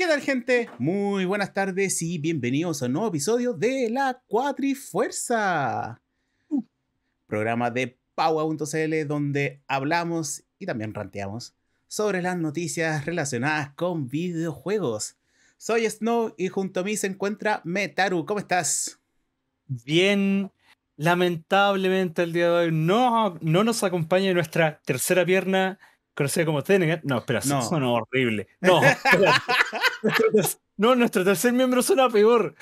¿Qué tal gente? Muy buenas tardes y bienvenidos a un nuevo episodio de La Cuatrifuerza. Programa de Paua.cl donde hablamos y también ranteamos sobre las noticias relacionadas con videojuegos. Soy Snow y junto a mí se encuentra Metaru. ¿Cómo estás? Bien, lamentablemente el día de hoy no, no nos acompaña nuestra tercera pierna conocida como Tenegat. No, espera, No. suena horrible. No, no, nuestro tercer miembro suena peor.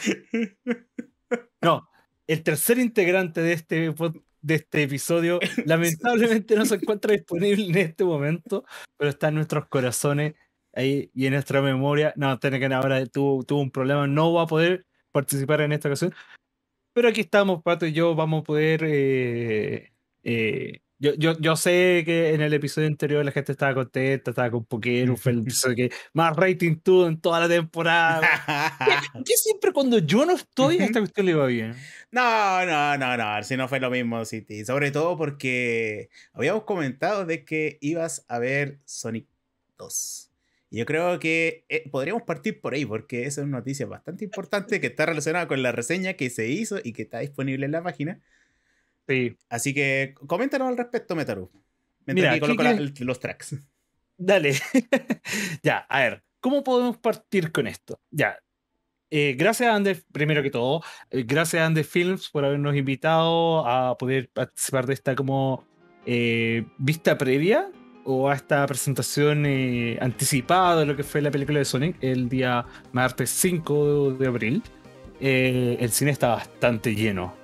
No, el tercer integrante de este, de este episodio lamentablemente no se encuentra disponible en este momento, pero está en nuestros corazones ahí y en nuestra memoria. No, Tenegat ahora tuvo, tuvo un problema, no va a poder participar en esta ocasión. Pero aquí estamos, Pato y yo vamos a poder. eh, eh, yo, yo, yo sé que en el episodio anterior la gente estaba contenta, estaba con Pokémon, fue el episodio que más rating tuvo en toda la temporada. Que siempre cuando yo no estoy, a esta cuestión le va bien. No, no, no, no, si no fue lo mismo, City. Sobre todo porque habíamos comentado de que ibas a ver Sonic 2. Y yo creo que eh, podríamos partir por ahí, porque esa es una noticia bastante importante que está relacionada con la reseña que se hizo y que está disponible en la página. Sí. Así que coméntanos al respecto, Metaru. Mira, ¿qué coloco la- los tracks. Dale. ya, a ver, ¿cómo podemos partir con esto? Ya. eh, gracias a Andes, primero que todo, eh, gracias a Andes Films por habernos invitado a poder participar de esta como eh, vista previa o a esta presentación anticipada de lo que fue la película de Sonic el día martes 5 de abril. El cine está bastante lleno.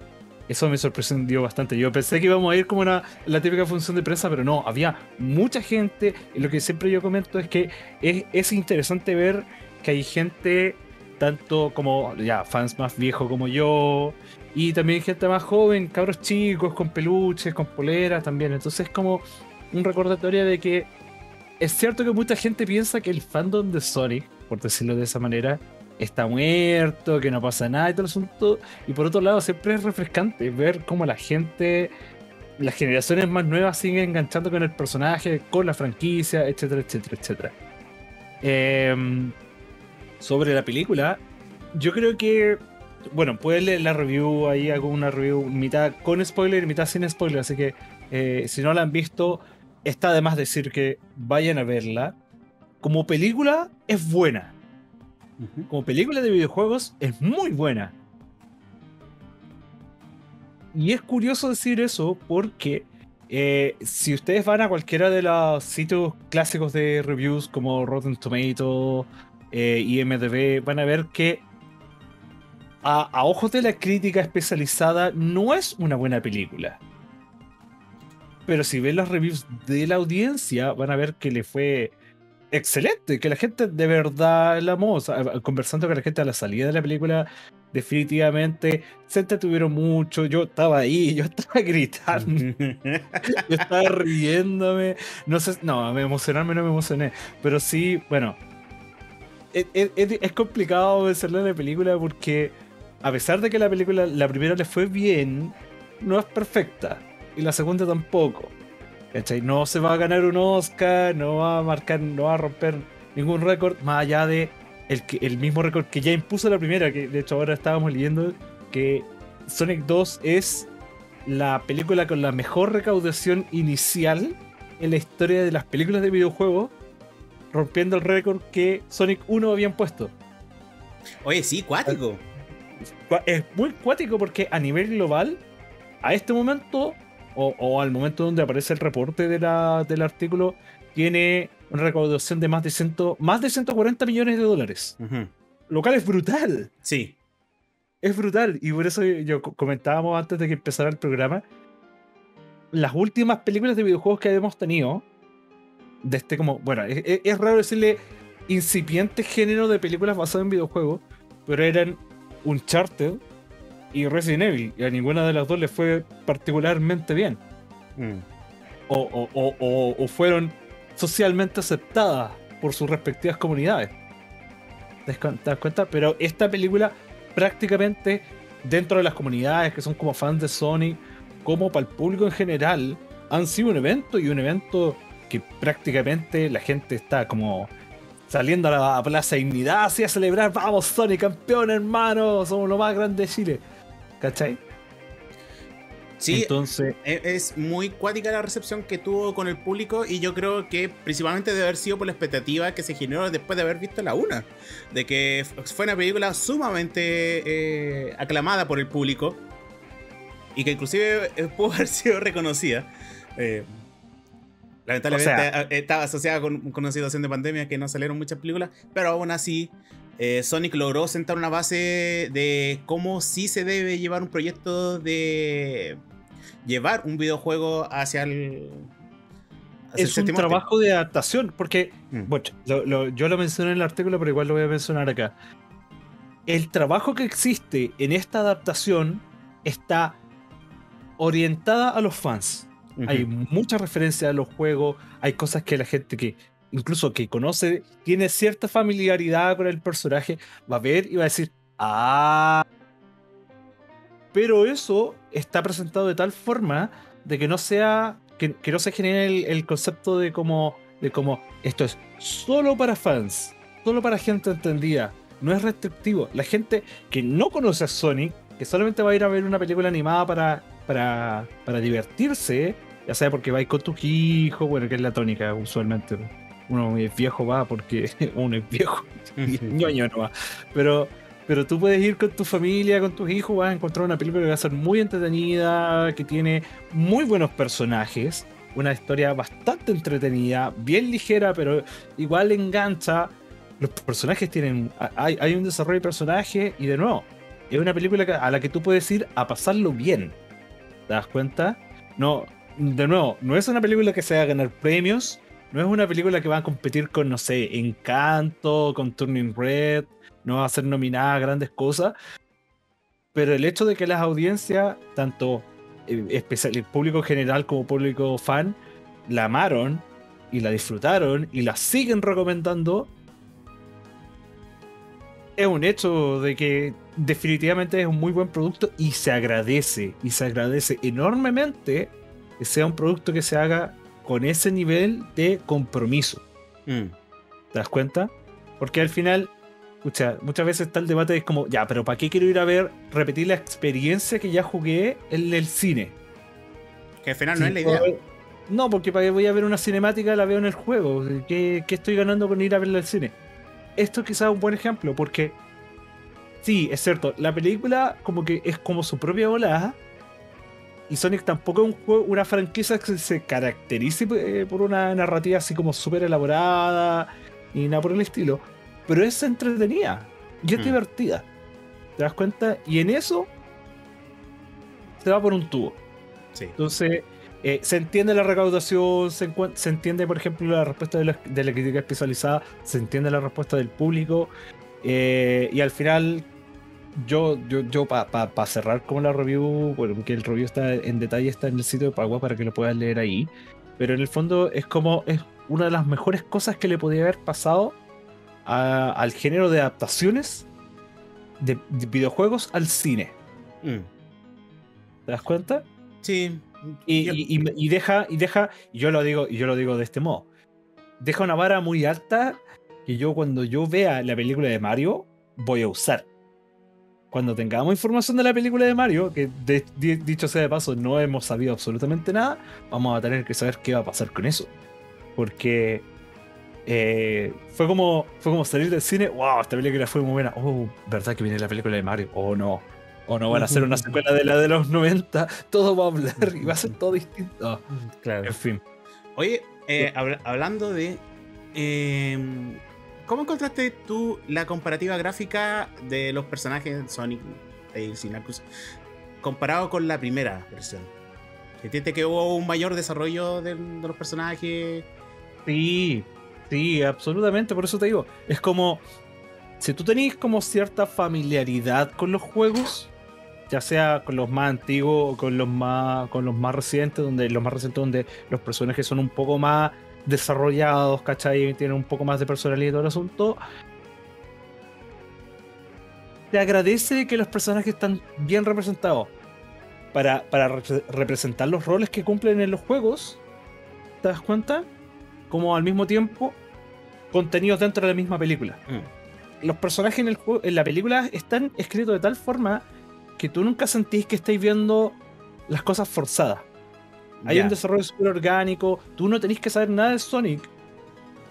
Eso me sorprendió bastante. Yo pensé que íbamos a ir como una, la típica función de prensa, pero no, había mucha gente. Y lo que siempre yo comento es que es, es interesante ver que hay gente, tanto como ya fans más viejos como yo, y también gente más joven, cabros chicos, con peluches, con poleras también. Entonces es como un recordatorio de que es cierto que mucha gente piensa que el fandom de Sonic, por decirlo de esa manera, está muerto, que no pasa nada y todo el asunto. Y por otro lado, siempre es refrescante ver cómo la gente, las generaciones más nuevas siguen enganchando con el personaje, con la franquicia, etcétera, etcétera, etcétera. Em, sobre la película, yo creo que, bueno, puedes leer la review, ahí hago una review mitad con spoiler y mitad sin spoiler, así que eh, si no la han visto, está de más decir que vayan a verla. Como película es buena como película de videojuegos es muy buena. Y es curioso decir eso porque eh, si ustedes van a cualquiera de los sitios clásicos de reviews como Rotten Tomato, eh, IMDb, van a ver que a, a ojos de la crítica especializada no es una buena película. Pero si ven las reviews de la audiencia, van a ver que le fue excelente, que la gente de verdad la amó. O sea, conversando con la gente a la salida de la película, definitivamente se entretuvieron mucho. Yo estaba ahí, yo estaba gritando, yo estaba riéndome. No sé, no, me emocionarme no me emocioné, pero sí, bueno, es, es- es- es complicado la película porque a pesar de que la película, la primera le fue bien, no es perfecta y la segunda tampoco. ¿Cachai? No se va a ganar un Oscar, no va a marcar, no va a romper ningún récord, más allá de el, que- el mismo récord que ya impuso la primera, que de hecho ahora estábamos leyendo que Sonic 2 es la película con la mejor recaudación inicial en la historia de las películas de videojuegos, rompiendo el récord que Sonic 1 habían puesto. Oye, sí, cuático. Es muy cuático porque a nivel global, a este momento, o, o al momento donde aparece el reporte de la- del artículo, tiene una recaudación de más de, ciento, más de 140 millones de dólares. Ujú. Lo cual es brutal. Sí. Es brutal. Y por eso yo co- comentábamos antes de que empezara el programa. Las últimas películas de videojuegos que hemos tenido. De este como. Bueno, es, es- es raro decirle incipiente género de películas basadas en videojuegos. Pero eran Uncharted y Resident Evil. Y a ninguna de las dos le fue particularmente bien. Mm. O, o- o- fueron socialmente aceptadas por sus respectivas comunidades. ¿Te das cuenta? Pero esta película prácticamente dentro de las comunidades que son como fans de Sonic, como para el público en general, han sido un evento y un evento que prácticamente la gente está como saliendo a la Plaza Dignidad así a celebrar, vamos Sony campeón hermano, somos lo más grande de Chile. ¿Cachai? Sí, Entonces, e-, es muy cuática la recepción que tuvo con el público y yo creo que principalmente debe haber sido por la expectativa que se generó después de haber visto la una, de que fue una película sumamente eh, aclamada por el público y que inclusive eh, pudo haber sido reconocida. Eh, lamentablemente estaba asociada con, con, una situación de pandemia que no salieron muchas películas, pero aún así Sonic logró sentar una base de cómo sí se debe llevar un proyecto de llevar un videojuego hacia el. es un trabajo de adaptación, porque, mm. bueno, yo lo mencioné en el artículo, pero igual lo voy a mencionar acá. El trabajo que existe en esta adaptación está orientada a los fans. Hay mucha referencia a los juegos, hay cosas que la gente que incluso que conoce, tiene cierta familiaridad con el personaje, va a ver y va a decir, ah, pero eso está presentado de tal forma de que no sea. que, no se genere el, concepto de como. de como esto es solo para fans, solo para gente entendida. No es restrictivo. La gente que no conoce a Sonic, que solamente va a ir a ver una película animada para, para, para divertirse, ya sea porque va a ir con tu hijo, bueno, que es la tónica usualmente. Uno es viejo va porque uno es viejo, ñoño no va. Pero pero tú puedes ir con tu familia, con tus hijos, vas a encontrar una película que va a ser muy entretenida, que tiene muy buenos personajes, una historia bastante entretenida, bien ligera, pero igual engancha. Los personajes tienen. Hay, hay un desarrollo de personajes y de nuevo, es una película a la que tú puedes ir a pasarlo bien. ¿Te das cuenta? No, de nuevo, no es una película que se va a ganar premios, no es una película que va a competir con, no sé, Encanto, con Turning Red, no va a ser nominada a grandes cosas, pero el hecho de que las audiencias, tanto eh, el público general como público fan, la amaron y la disfrutaron y la siguen recomendando, es un hecho de que definitivamente es un muy buen producto y se agradece, y se agradece enormemente que sea un producto que se haga con ese nivel de compromiso. Mm. ¿Te das cuenta? Porque al final muchas veces está el debate, es como, ya, pero ¿para qué quiero ir a ver, repetir la experiencia que ya jugué en el cine? Que al final no es la idea. No, porque para qué voy a ver una cinemática la veo en el juego. ¿Qué, estoy ganando con ir a verla al cine? Esto es quizás un buen ejemplo, porque sí, es cierto, la película como que es como su propia volada. Y Sonic tampoco es un juego, una franquicia que se caracterice eh, por una narrativa así como súper elaborada y nada por el estilo pero es entretenida y es mm. divertida. ¿Te das cuenta? Y en eso se va por un tubo. Sí. Entonces, eh, se entiende la recaudación, se, entiende, por ejemplo, la respuesta de la, crítica especializada, se entiende la respuesta del público. Eh, y al final, yo, yo, yo para cerrar como la review, bueno, que el review está en detalle, está en el sitio de Pagua para que lo puedas leer ahí. Pero en el fondo es como, es una de las mejores cosas que le podía haber pasado al género de adaptaciones de, videojuegos al cine. Mm. ¿Te das cuenta? Sí. Y, deja, y deja, y yo lo digo, y yo lo digo de este modo. Deja una vara muy alta que yo cuando yo vea la película de Mario, voy a usar. Cuando tengamos información de la película de Mario, que dicho sea de paso, no hemos sabido absolutamente nada, vamos a tener que saber qué va a pasar con eso. Porque eh, fue como fue como salir del cine, wow, esta película fue muy buena. Oh, ¿verdad que viene la película de Mario? Oh, no. O no van a hacer una secuela de la de los 90, todo va a hablar y va a ser todo distinto. claro. En fin. Oye, eh, hablando de. Em, ¿Cómo encontraste tú la comparativa gráfica de los personajes Sonic y Sinacus comparado con la primera versión? ¿Entiendes que hubo un mayor desarrollo de los personajes? Sí, Sí, absolutamente, por eso te digo. Es como. Si tú tenés como cierta familiaridad con los juegos, ya sea con los más antiguos o con los más, con los más recientes, donde los más recientes donde los personajes son un poco más desarrollados, ¿cachai? Tienen un poco más de personalidad y todo el asunto. Te agradece que los personajes están bien representados. Para, para representar los roles que cumplen en los juegos, ¿te das cuenta? como al mismo tiempo contenidos dentro de la misma película. Mm. Los personajes en, el juego, en la película están escritos de tal forma que tú nunca sentís que estáis viendo las cosas forzadas. Hay un desarrollo súper orgánico. Tú no tenés que saber nada de Sonic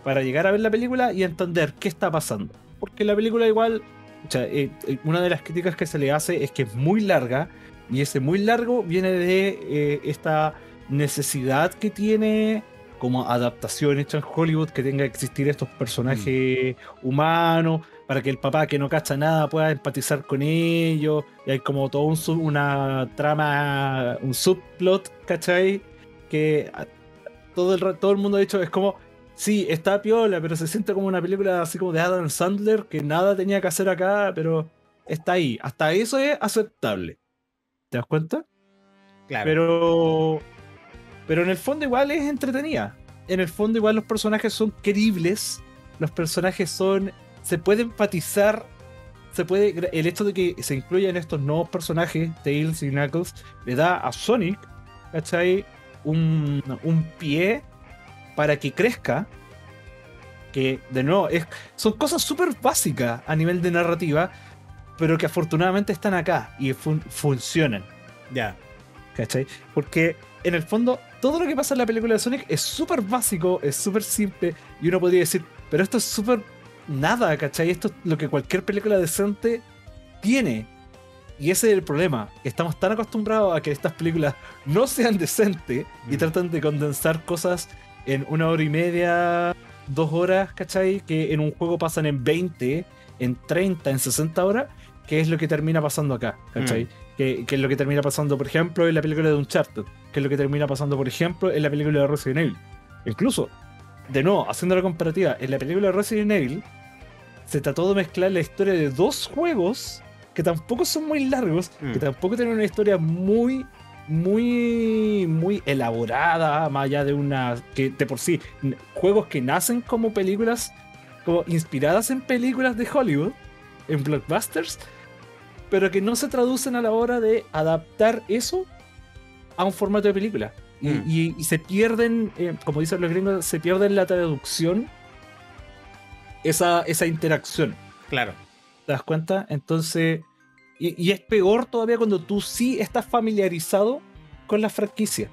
para llegar a ver la película y entender qué está pasando. Porque la película igual, o sea, eh, eh, una de las críticas que se le hace es que es muy larga y ese muy largo viene de eh, esta necesidad que tiene como adaptación hecha en Hollywood que tenga que existir estos personajes humanos para que el papá que no cacha nada pueda empatizar con ellos y hay como todo un sub- una trama un subplot ¿cachai? que todo el, todo el mundo ha dicho es como sí, está piola pero se siente como una película así como de Adam Sandler que nada tenía que hacer acá pero está ahí, hasta eso es aceptable ¿te das cuenta? Claro. Pero. Pero en el fondo igual es entretenida. En el fondo igual los personajes son queribles. Los personajes son. Se puede empatizar. Se puede. El hecho de que se incluyan estos nuevos personajes, Tails y Knuckles, le da a Sonic, ¿cachai? Un, un pie para que crezca. Que de nuevo, es, son cosas súper básicas a nivel de narrativa, pero que afortunadamente están acá y fun- funcionan. ya. ¿Cachai? Porque en el fondo, todo lo que pasa en la película de Sonic es súper básico, es súper simple, y uno podría decir, pero esto es súper nada, ¿cachai? Esto es lo que cualquier película decente tiene. Y ese es el problema. Estamos tan acostumbrados a que estas películas no sean decentes y Mm. tratan de condensar cosas en una hora y media, dos horas, ¿cachai? Que en un juego pasan en 20, en 30, en 60 horas, que es lo que termina pasando acá, ¿cachai? Que, que es lo que termina pasando, por ejemplo, en la película de Uncharted, que es lo que termina pasando, por ejemplo, en la película de Resident Evil. Incluso, de nuevo, haciendo la comparativa, en la película de Resident Evil se trató de mezclar la historia de dos juegos que tampoco son muy largos, Mm. que tampoco tienen una historia muy, muy, muy elaborada, más allá de una que de por sí, juegos que nacen como películas, como inspiradas en películas de Hollywood, en blockbusters, pero que no se traducen a la hora de adaptar eso a un formato de película. Y, Mm. y- y se pierden, eh, como dicen los gringos, se pierden la traducción, esa, esa interacción. Claro. ¿Te das cuenta? Entonces, y, y es peor todavía cuando tú sí estás familiarizado con la franquicia.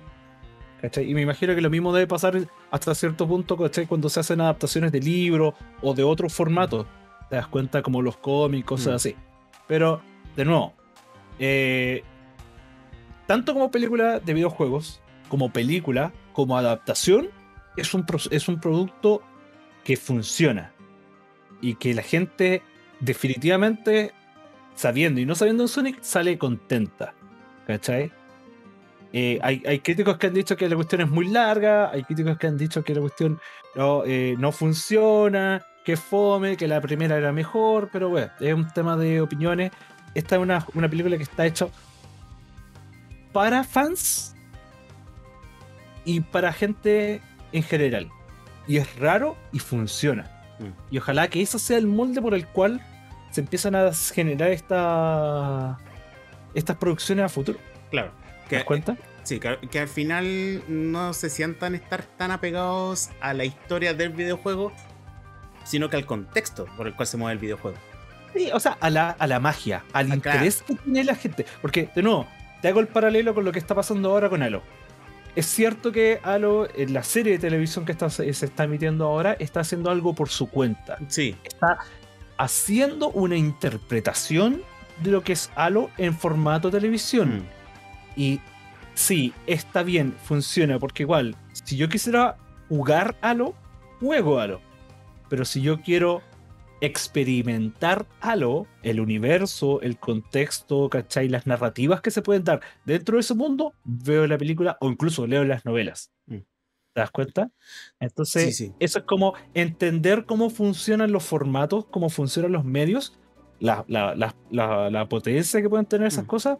¿Cachai? Y me imagino que lo mismo debe pasar hasta cierto punto ¿cachai? cuando se hacen adaptaciones de libros o de otros formatos. Te das cuenta como los cómics, cosas Mm. así. Pero, de nuevo, eh, tanto como película de videojuegos, como película, como adaptación, es un, es un producto que funciona. Y que la gente definitivamente, sabiendo y no sabiendo en Sonic, sale contenta. ¿Cachai? Eh, hay, hay críticos que han dicho que la cuestión es muy larga, hay críticos que han dicho que la cuestión no, eh, no funciona, que fome, que la primera era mejor, pero bueno, es un tema de opiniones. Esta es una, una película que está hecha para fans y para gente en general. Y es raro y funciona. Mm. Y ojalá que eso sea el molde por el cual se empiezan a generar esta, estas producciones a futuro. Claro. ¿Te das cuenta? sí, que, que al final no se sientan estar tan apegados a la historia del videojuego, sino que al contexto por el cual se mueve el videojuego. Sí, o sea, a la, a la magia, al Ah, interés que tiene la gente. Porque, de nuevo, te hago el paralelo con lo que está pasando ahora con Halo. Es cierto que Halo, en la serie de televisión que está- se está emitiendo ahora, está haciendo algo por su cuenta. Sí. Está haciendo una interpretación de lo que es Halo en formato televisión. Mm. Y sí, está bien, funciona, porque igual, si yo quisiera jugar Halo, juego Halo. Pero si yo quiero experimentar Halo, el universo, el contexto, ¿cachai? Las narrativas que se pueden dar dentro de ese mundo, veo la película o incluso leo las novelas. Mm. ¿Te das cuenta? Entonces, Sí, sí. eso es como entender cómo funcionan los formatos, cómo funcionan los medios, la, la- la- la- la potencia que pueden tener esas Mm. cosas.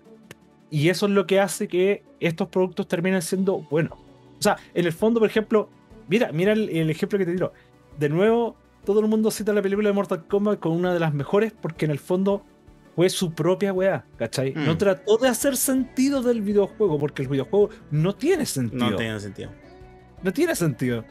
Y eso es lo que hace que estos productos terminen siendo buenos. O sea, en el fondo, por ejemplo, mira, mira el, el ejemplo que te tiro. De nuevo, todo el mundo cita la película de Mortal Kombat como una de las mejores porque en el fondo fue su propia weá, ¿cachai? Mm. No trató de hacer sentido del videojuego porque el videojuego no tiene sentido. No tiene sentido. No tiene sentido.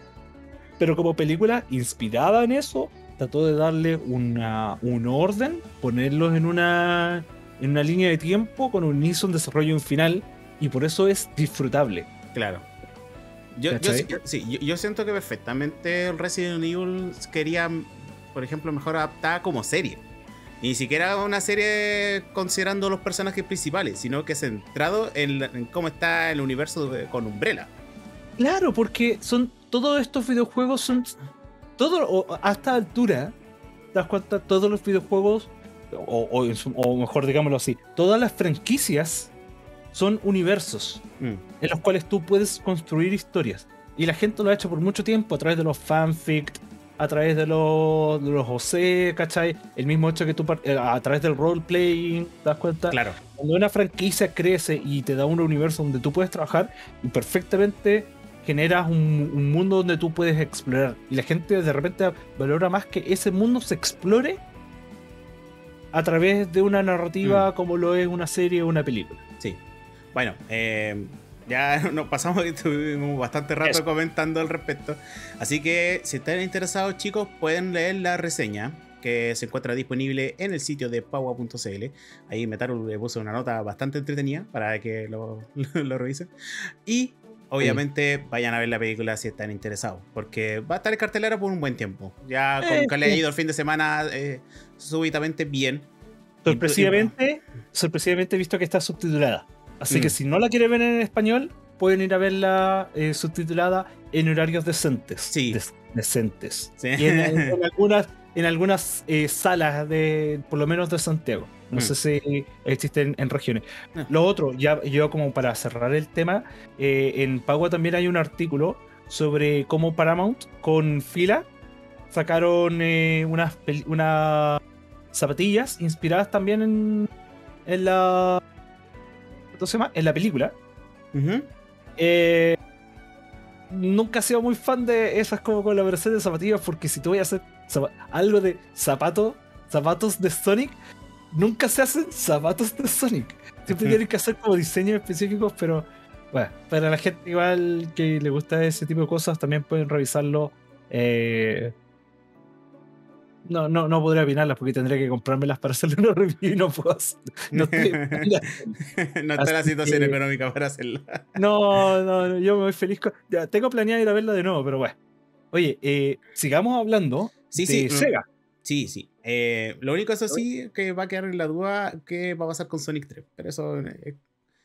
pero como película inspirada en eso, trató de darle una, un orden, ponerlos en una, en una línea de tiempo con un inicio, un desarrollo y un final, y por eso es disfrutable. Claro. Yo, yo, sí- yo- yo siento que perfectamente el Resident Evil quería, por ejemplo, mejor adaptada como serie. Ni siquiera una serie considerando los personajes principales, sino que centrado en, cómo está el universo de- con Umbrella. Claro, porque son todos estos videojuegos son todo o- a esta altura das cuenta todos los videojuegos o, o mejor digámoslo así, todas las franquicias son universos Mm. en los cuales tú puedes construir historias y la gente lo ha hecho por mucho tiempo a través de los fanfic, a través de los de los OC, ¿cachai? El mismo hecho que tú eh, a través del role playing, ¿te das cuenta? Claro. cuando una franquicia crece y te da un universo donde tú puedes trabajar y perfectamente generas un, un mundo donde tú puedes explorar y la gente de repente valora más que ese mundo se explore a través de una narrativa como lo es una serie o una película. Sí. Bueno, eh, ya nos pasamos y estuvimos bastante rato Eso. comentando al respecto. Así que si están interesados, chicos, pueden leer la reseña que se encuentra disponible en el sitio de paua.cl. Ahí Metaru le puso una nota bastante entretenida para que lo, lo revisen. Y obviamente vayan a ver la película si están interesados, porque va a estar en cartelera por un buen tiempo. Ya con Eh, que le haya ido el fin de semana eh, súbitamente bien. Sorpresivamente, sorpresivamente visto que está subtitulada. Así Mm. que si no la quieren ver en español, pueden ir a verla eh, subtitulada en horarios decentes. Sí. Decentes. Sí. Y en, en algunas, en algunas eh, salas de, por lo menos de Santiago. No Mm. sé si existen en regiones. Ah. Lo otro, ya yo como para cerrar el tema, eh, en Pagua también hay un artículo sobre cómo Paramount con fila sacaron eh, unas, unas zapatillas inspiradas también en, en la ¿cómo se llama? en la película. Eh, nunca he sido muy fan de esas como colaboraciones de zapatillas porque si tú voy a hacer algo de zapato, zapatos de Sonic, nunca se hacen zapatos de Sonic. Siempre tienen que hacer como diseños específicos, pero bueno, para la gente igual que le gusta ese tipo de cosas también pueden revisarlo. eh, no, no, no podría opinarlas porque tendría que comprármelas para hacerle una review y no puedo hacer- no estoy- no está la situación que- económica para hacerla. No, no, yo me voy feliz. con- ya, tengo planeado ir a verla de nuevo, pero bueno. Oye, eh, sigamos hablando Sí, de sí. mm, Sega. Sí, sí. Eh, lo único, eso sí, que va a quedar en la duda qué va a pasar con Sonic 3. Pero eso eh,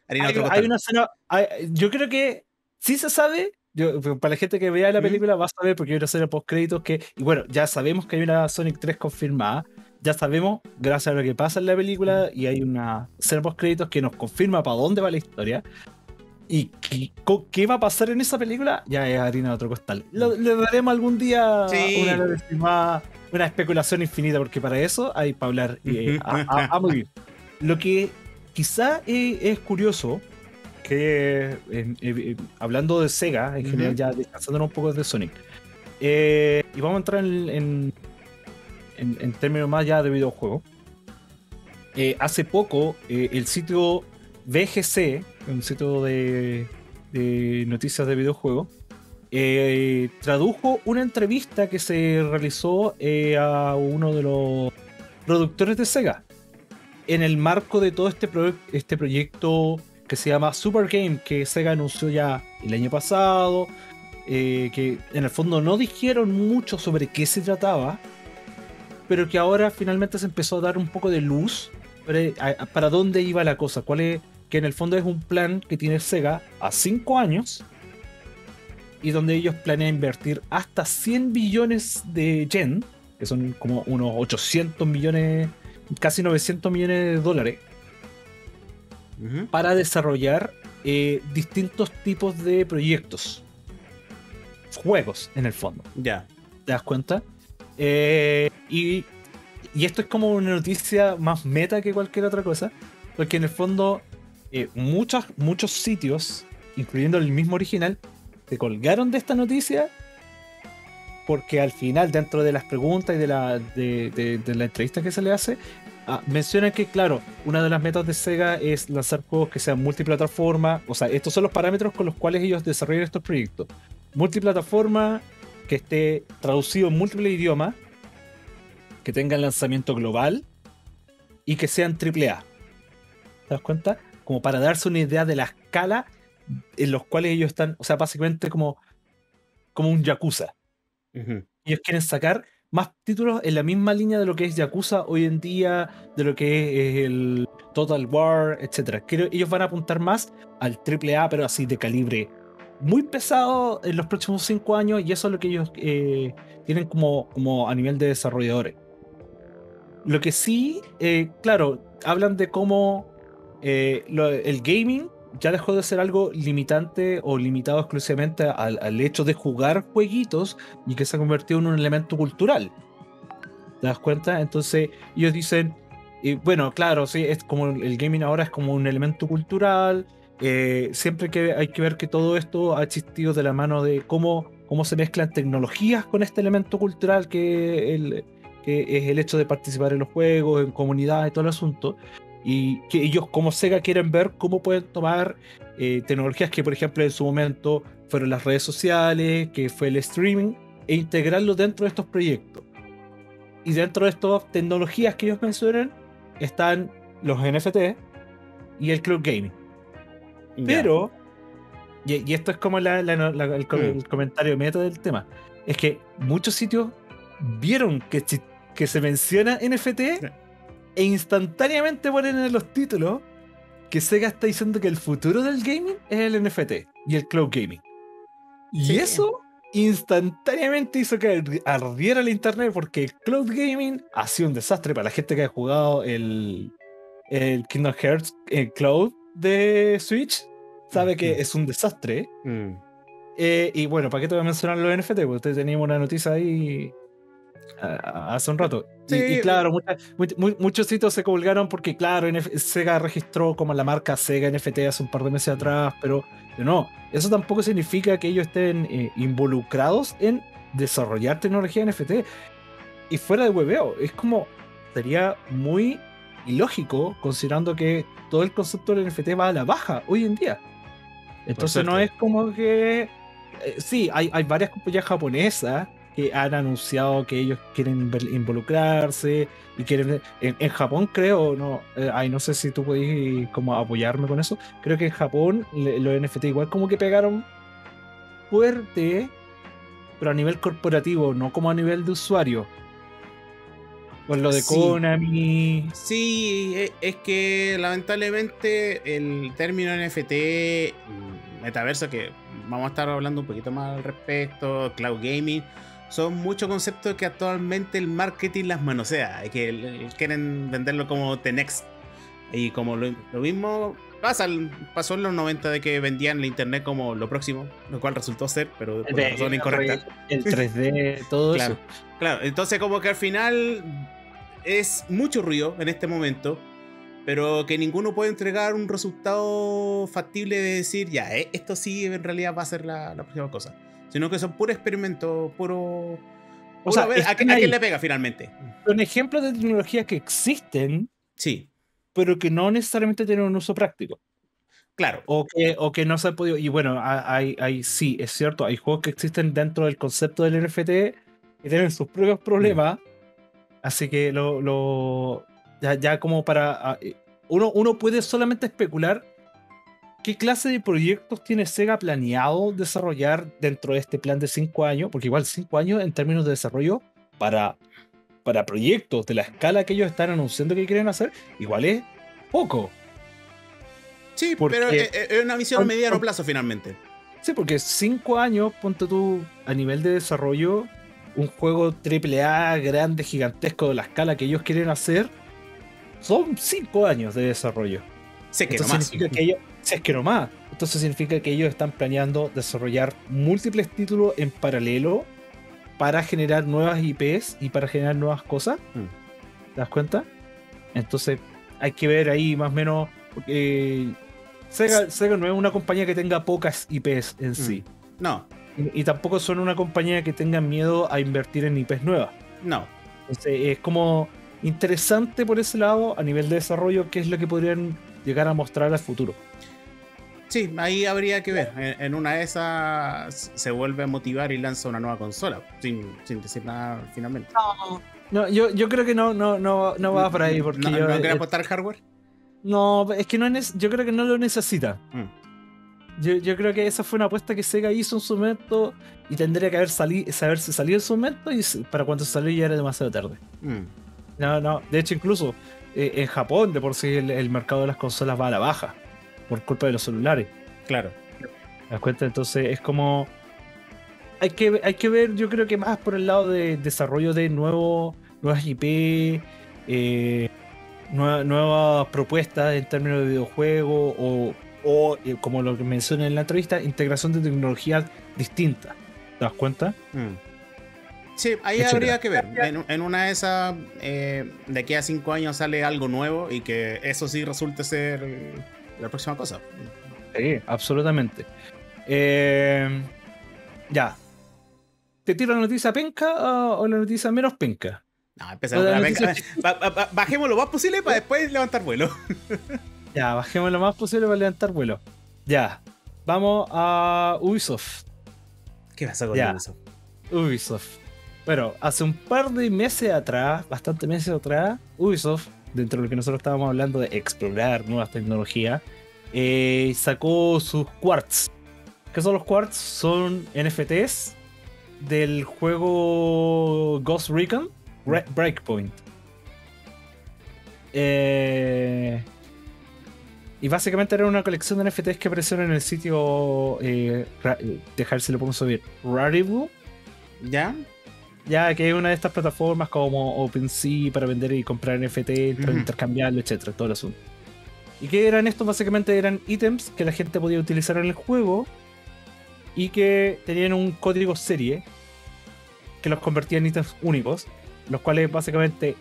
Hay, otro hay una escena. hay- yo creo que sí se sabe. Yo, para la gente que vea la película va a saber porque hay una escena post créditos que. Y bueno, ya sabemos que hay una Sonic 3 confirmada. Ya sabemos, gracias a lo que pasa en la película, y hay una escena post créditos que nos confirma para dónde va la historia. Y qué, qué va a pasar en esa película, ya es harina de otro costal. Lo- le daremos algún día Sí. una, una especulación infinita, porque para eso hay para hablar eh, a, a- a morir. Lo que quizá eh, es curioso, que eh, eh, hablando de Sega, en general, ya descansándonos un poco de Sonic, eh, y vamos a entrar en, en, en- en términos más ya de videojuegos. Eh, hace poco, el sitio VGC, un sitio de, de noticias de videojuegos, tradujo una entrevista que se realizó a uno de los productores de Sega en el marco de todo este, pro- este proyecto que se llama Super Game que Sega anunció ya el año pasado eh, que en el fondo no dijeron mucho sobre qué se trataba pero que ahora finalmente se empezó a dar un poco de luz para, dónde iba la cosa. Cuál es que en el fondo es un plan que tiene Sega a 5 años y donde ellos planean invertir hasta 100 billones de yen, que son como unos 800 millones, casi 900 millones de dólares, Para desarrollar eh, distintos tipos de proyectos. Juegos, en el fondo. Ya. ¿Te das cuenta? Eh, y, y esto es como una noticia más meta que cualquier otra cosa, porque en el fondo eh, muchos, muchos sitios, incluyendo el mismo original, se colgaron de esta noticia porque al final, dentro de las preguntas y de la, de, de- de la entrevista que se le hace, ah, mencionan que, claro, una de las metas de Sega es lanzar juegos que sean multiplataforma, o sea, estos son los parámetros con los cuales ellos desarrollan estos proyectos. Multiplataforma, que esté traducido en múltiples idiomas, que tenga lanzamiento global y que sean AAA. ¿Te das cuenta? Como para darse una idea de la escala en los cuales ellos están, o sea, básicamente como, como un Yakuza. Ellos quieren sacar más títulos en la misma línea de lo que es Yakuza hoy en día, de lo que es el Total War, etc. ellos van a apuntar más al AAA, pero así de calibre muy pesado en los próximos cinco años y eso es lo que ellos eh, tienen como, como a nivel de desarrolladores. Lo que sí, eh, claro, hablan de cómo eh, el gaming ya dejó de ser algo limitante o limitado exclusivamente al, hecho de jugar jueguitos y que se ha convertido en un elemento cultural. ¿Te das cuenta? Entonces ellos dicen, y bueno, claro, sí, es como el gaming ahora es como un elemento cultural. Eh, siempre que hay que ver que todo esto ha existido de la mano de cómo, cómo se mezclan tecnologías con este elemento cultural que, que es el hecho de participar en los juegos, en comunidad y todo el asunto y que ellos como Sega quieren ver cómo pueden tomar eh, tecnologías que por ejemplo en su momento fueron las redes sociales, que fue el streaming, e integrarlo dentro de estos proyectos. Y dentro de estas tecnologías que ellos mencionan están los NFT y el cloud gaming. Pero, y, esto es como la, mm. el, comentario meta del tema, es que muchos sitios vieron que, que se menciona NFT e instantáneamente ponen en los títulos que Sega está diciendo que el futuro del gaming es el NFT y el cloud gaming. Y eso instantáneamente hizo que ardiera el internet porque el cloud gaming ha sido un desastre para la gente que ha jugado el, el Kingdom Hearts el Cloud de Switch. Sabe que es un desastre. Mm. Eh, y bueno, ¿para qué te voy a mencionar los NFT? Porque ustedes teníamos una noticia ahí hace un rato. Y, claro, muchos sitios se colgaron porque, claro, Sega registró como la marca Sega NFT hace un par de meses atrás, pero no, eso tampoco significa que ellos estén eh, involucrados en desarrollar tecnología NFT. Y fuera de hueveo, es como, sería muy ilógico considerando que todo el concepto del NFT va a la baja hoy en día. Entonces no es como que... Eh, sí, hay, hay varias compañías japonesas que han anunciado que ellos quieren involucrarse y quieren en, Japón creo no eh, ay no sé si tú podés como apoyarme con eso creo que en Japón los NFT igual como que pegaron fuerte pero a nivel corporativo no como a nivel de usuario. Con lo de Konami. Sí e, es que lamentablemente el término NFT mm, metaverso que vamos a estar hablando un poquito más al respecto cloud gaming son muchos conceptos que actualmente el marketing las manosea, que quieren venderlo como The Next. Y como lo, mismo pasa, pasó en los 90 de que vendían la internet como lo próximo, lo cual resultó ser, pero por de, razón incorrecta. El 3D, todo claro, eso. Claro, entonces como que al final es mucho ruido en este momento, pero que ninguno puede entregar un resultado factible de decir, ya, eh, esto sí en realidad va a ser la, la próxima cosa sino que son puro experimento, puro... O sea, a, quién le pega finalmente? Son ejemplos de tecnologías que existen, sí, pero que no necesariamente tienen un uso práctico. Claro. O que, o que no se ha podido. Y bueno, hay, hay, sí, es cierto, hay juegos que existen dentro del concepto del NFT que tienen sus propios problemas. Así que lo, lo ya, ya, como para. Uno, uno puede solamente especular ¿Qué clase de proyectos tiene Sega planeado desarrollar dentro de este plan de 5 años? Porque igual 5 años en términos de desarrollo para, para proyectos de la escala que ellos están anunciando que quieren hacer, igual es poco. Sí, pero es, una visión a mediano plazo finalmente. Sí, porque 5 años, ponte tú, a nivel de desarrollo, un juego AAA grande, gigantesco de la escala que ellos quieren hacer, son 5 años de desarrollo. Sé que no más. significa que ellos si es que no más. Entonces significa que ellos están planeando desarrollar múltiples títulos en paralelo para generar nuevas IPs y para generar nuevas cosas. Mm. ¿Te das cuenta? Entonces hay que ver ahí más o menos. Sega, no es una compañía que tenga pocas IPs en mm. sí. No. Y, tampoco son una compañía que tenga miedo a invertir en IPs nuevas. No. Entonces es como interesante por ese lado a nivel de desarrollo qué es lo que podrían llegar a mostrar al futuro. Sí, ahí habría que ver. En, en una de esas se vuelve a motivar y lanza una nueva consola, sin, sin decir nada finalmente. No, yo, yo creo que no, no, no, no va por ahí. Porque ¿No, yo, ¿no quiere eh, apostar hardware? no, es que no yo creo que no lo necesita. Mm. Yo, yo creo que esa fue una apuesta que Sega hizo en su momento y tendría que haber salido, saberse salido en su momento y para cuando salió ya era demasiado tarde. Mm. No, no. De hecho, incluso eh, en Japón, de por sí, el, el mercado de las consolas va a la baja por culpa de los celulares. Claro. ¿Te das cuenta? Entonces es como. Hay que, hay que ver, yo creo que más por el lado de desarrollo de nuevos, nuevas IP, eh, nueva- nuevas propuestas en términos de videojuegos o, o, eh, como lo que mencioné en la entrevista, integración de tecnologías distintas. ¿Te das cuenta? Mm. Sí, ahí Etcétera. habría que ver. En, en una de esas, eh, de aquí a cinco años sale algo nuevo y que eso sí resulte ser la próxima cosa. Sí, absolutamente. Eh, ya. ¿Te tiro la noticia penca o, o la noticia menos penca? No, empecemos La noticia ba- Bajemos lo más posible para después levantar vuelo. Ya, bajemos lo más posible para levantar vuelo. Ya. Vamos a Ubisoft. ¿Qué pasa con Ya. eso? Ubisoft. Bueno, hace un par de meses atrás, bastante meses atrás, Ubisoft, dentro de lo que nosotros estábamos hablando de explorar nuevas tecnologías, eh, sacó sus quartz. ¿Qué son los quartz? Son NFTs del juego Ghost Recon Re- Breakpoint. Eh, y básicamente era una colección de NFTs que aparecieron en el sitio. Eh, eh, dejar si lo podemos subir. Rarible. ¿Ya? Ya que es una de estas plataformas como OpenSea para vender y comprar NFT, para intercambiarlo, etcétera, todo el asunto. ¿Y qué eran estos? Básicamente eran ítems que la gente podía utilizar en el juego y que tenían un código serie que los convertía en ítems únicos, los cuales básicamente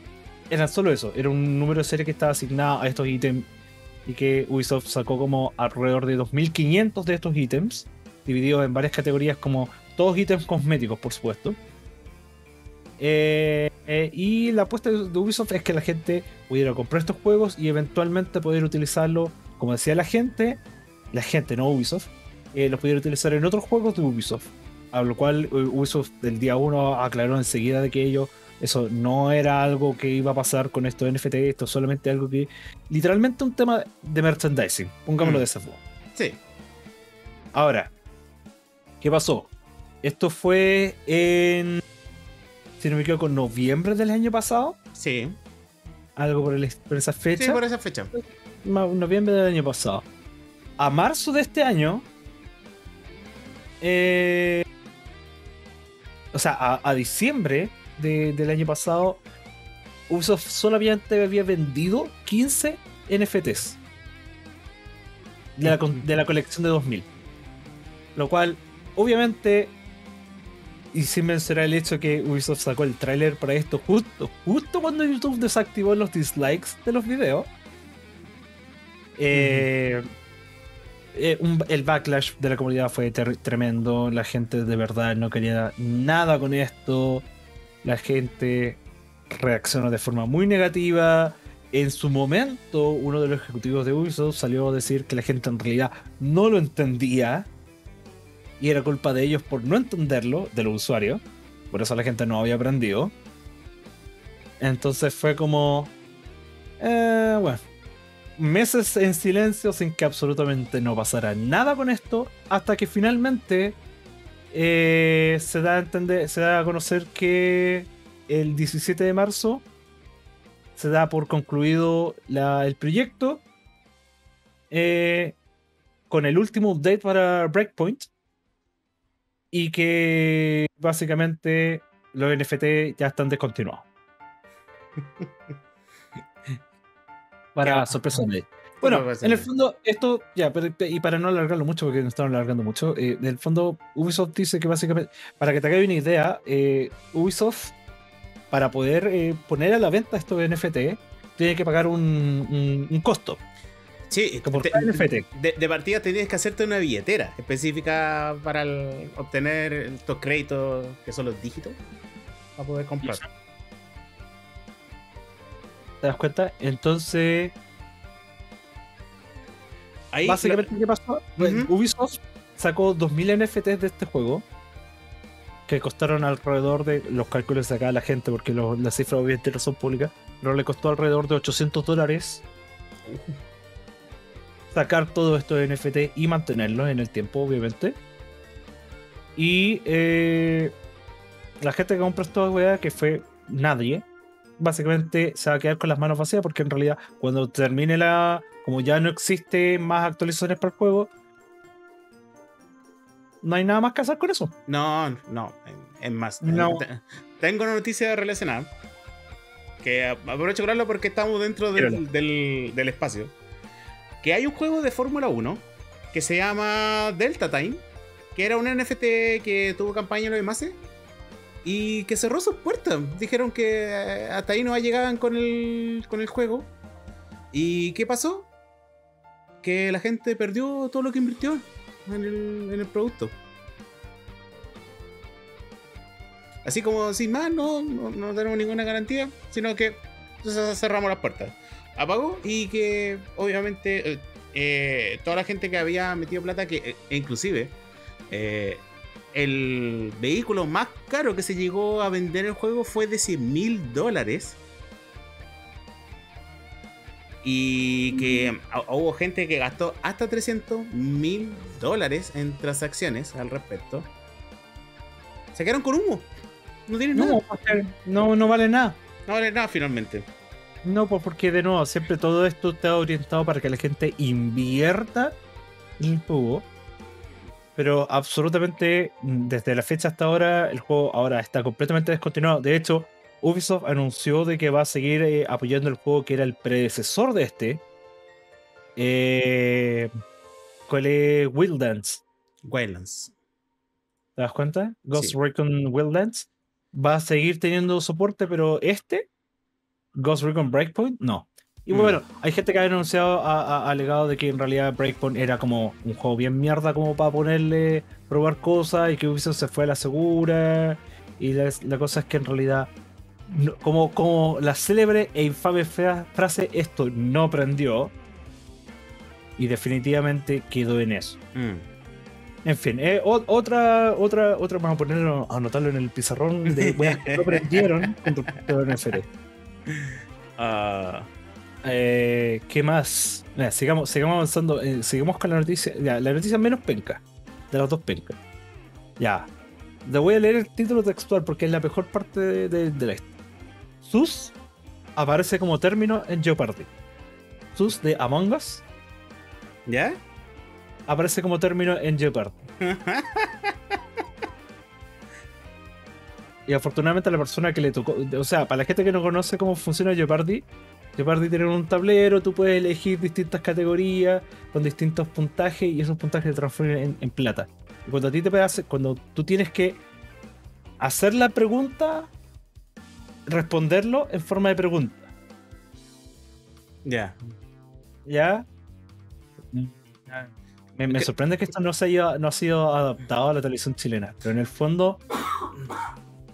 eran solo eso, era un número de serie que estaba asignado a estos ítems y que Ubisoft sacó como alrededor de 2500 de estos ítems, divididos en varias categorías como todos ítems cosméticos, por supuesto. Eh, eh, y la apuesta de Ubisoft es que la gente pudiera comprar estos juegos y eventualmente poder utilizarlo, como decía la gente, la gente, no Ubisoft, eh, los pudiera utilizar en otros juegos de Ubisoft. A lo cual Ubisoft del día 1 aclaró enseguida de que ello, eso no era algo que iba a pasar con estos NFT, esto es solamente algo que, literalmente un tema de merchandising, pongámoslo Mm. de esa forma. Sí. Ahora, ¿qué pasó? Esto fue en, si no me equivoco, noviembre del año pasado, Sí. algo por, el- por esa fecha. Sí, por esa fecha. Noviembre del año pasado. A marzo de este año. eh, o sea, a, a diciembre de- del año pasado. Ubisoft solamente había vendido 15 NFTs. De la, de la colección de 2000. Lo cual, obviamente. Y sin mencionar el hecho que Ubisoft sacó el tráiler para esto justo, justo cuando YouTube desactivó los dislikes de los videos. Eh, eh, el backlash de la comunidad fue tremendo. La gente de verdad no quería nada con esto. La gente reaccionó de forma muy negativa. En su momento, uno de los ejecutivos de Ubisoft salió a decir que la gente en realidad no lo entendía. Y era culpa de ellos por no entenderlo, de los usuarios. Por eso la gente no había aprendido. Entonces fue como... Eh, bueno, meses en silencio sin que absolutamente no pasara nada con esto, hasta que finalmente eh, se, da a entender, se da a conocer que el 17 de marzo se da por concluido la- el proyecto eh, con el último update para Breakpoint y que básicamente los NFT ya están descontinuados. Para sorpresa de. Bueno, en el fondo, esto, ya, pero- y para no alargarlo mucho, porque nos estamos alargando mucho, eh, en el fondo, Ubisoft dice que básicamente, para que te hagas una idea, eh, Ubisoft, para poder eh, poner a la venta estos NFT, tiene que pagar un, un- un costo. Sí, te- cada NFT. de, de partida tienes que hacerte una billetera específica para el- obtener estos créditos que son los dígitos para poder comprar. ¿Te das cuenta? Entonces. Ahí, Básicamente, ¿qué pasó? Ujú. Ubisoft sacó 2000 NFTs de este juego que costaron alrededor de los cálculos de acá la gente, porque lo- las cifras obviamente no son públicas, pero le costó alrededor de 800 dólares sacar todo esto de NFT y mantenerlos en el tiempo, obviamente. Y eh, la gente que compró esta weá, que fue nadie, básicamente se va a quedar con las manos vacías porque en realidad cuando termine la... Como ya no existe más actualizaciones para el juego, no hay nada más que hacer con eso. No, no, es más. No. Tengo una noticia relacionada. Que aprovecho de hablarlo porque estamos dentro del- del espacio. Que hay un juego de Fórmula 1 que se llama Delta Time. Que era un NFT que tuvo campaña en los demás. Y que cerró sus puertas. Dijeron que eh, hasta ahí no llegaban con el, con el juego. ¿Y qué pasó? Que la gente perdió todo lo que invirtió en el, en el producto. Así como sin más, no, no, tenemos ninguna garantía, sino que cerramos las puertas. Apagó y que obviamente eh, toda la gente que había metido plata, que eh, inclusive eh, el vehículo más caro que se llegó a vender el juego fue de 100 mil dólares. Y que hu- hubo gente que gastó hasta 300 mil dólares en transacciones al respecto. Se quedaron con humo. No tienen nada. No, no vale nada. No vale nada finalmente. No, pues porque de nuevo, siempre todo esto está orientado para que la gente invierta en el juego. Pero absolutamente, mm, desde la fecha hasta ahora, el juego ahora está completamente descontinuado. De hecho, Ubisoft anunció de que va a seguir eh, apoyando el juego que era el predecesor de este. Eh, ¿Cuál es Wildlands? Wildlands. ¿Te das cuenta? Ghost Sí. Recon Wildlands va a seguir teniendo soporte, pero este, Ghost Recon Breakpoint, no. Y Mm. bueno, hay gente que ha denunciado, ha, ha alegado de que en realidad Breakpoint era como un juego bien mierda como para ponerle, probar cosas y que Ubisoft se fue a la segura. Y la, la cosa es que en realidad, no- como, como la célebre e infame fea- frase, esto no prendió. Y definitivamente quedó en eso. Mm. En fin, eh, o- otra, otra, otra, vamos a ponerlo, a anotarlo en el pizarrón de weas que no prendieron con respecto a Ah, Eh, ¿Qué más? Mira, sigamos, sigamos avanzando, eh, sigamos con la noticia. Ya, la noticia menos penca, de las dos pencas. Ya, le voy a leer el título textual porque es la mejor parte de, de, de la historia. Sus aparece como término en Jeopardy. Sus de Among Us ¿Ya? aparece como término en Jeopardy. Y afortunadamente la persona que le tocó, o sea, para la gente que no conoce cómo funciona Jeopardy, Jeopardy tiene un tablero, tú puedes elegir distintas categorías con distintos puntajes y esos puntajes se transforman en, en plata. Y cuando a ti te pegas, cuando tú tienes que hacer la pregunta, responderlo en forma de pregunta, Ya. ¿ya? Me, me Que- sorprende que esto no, se haya, no ha sido adaptado a la televisión chilena, pero en el fondo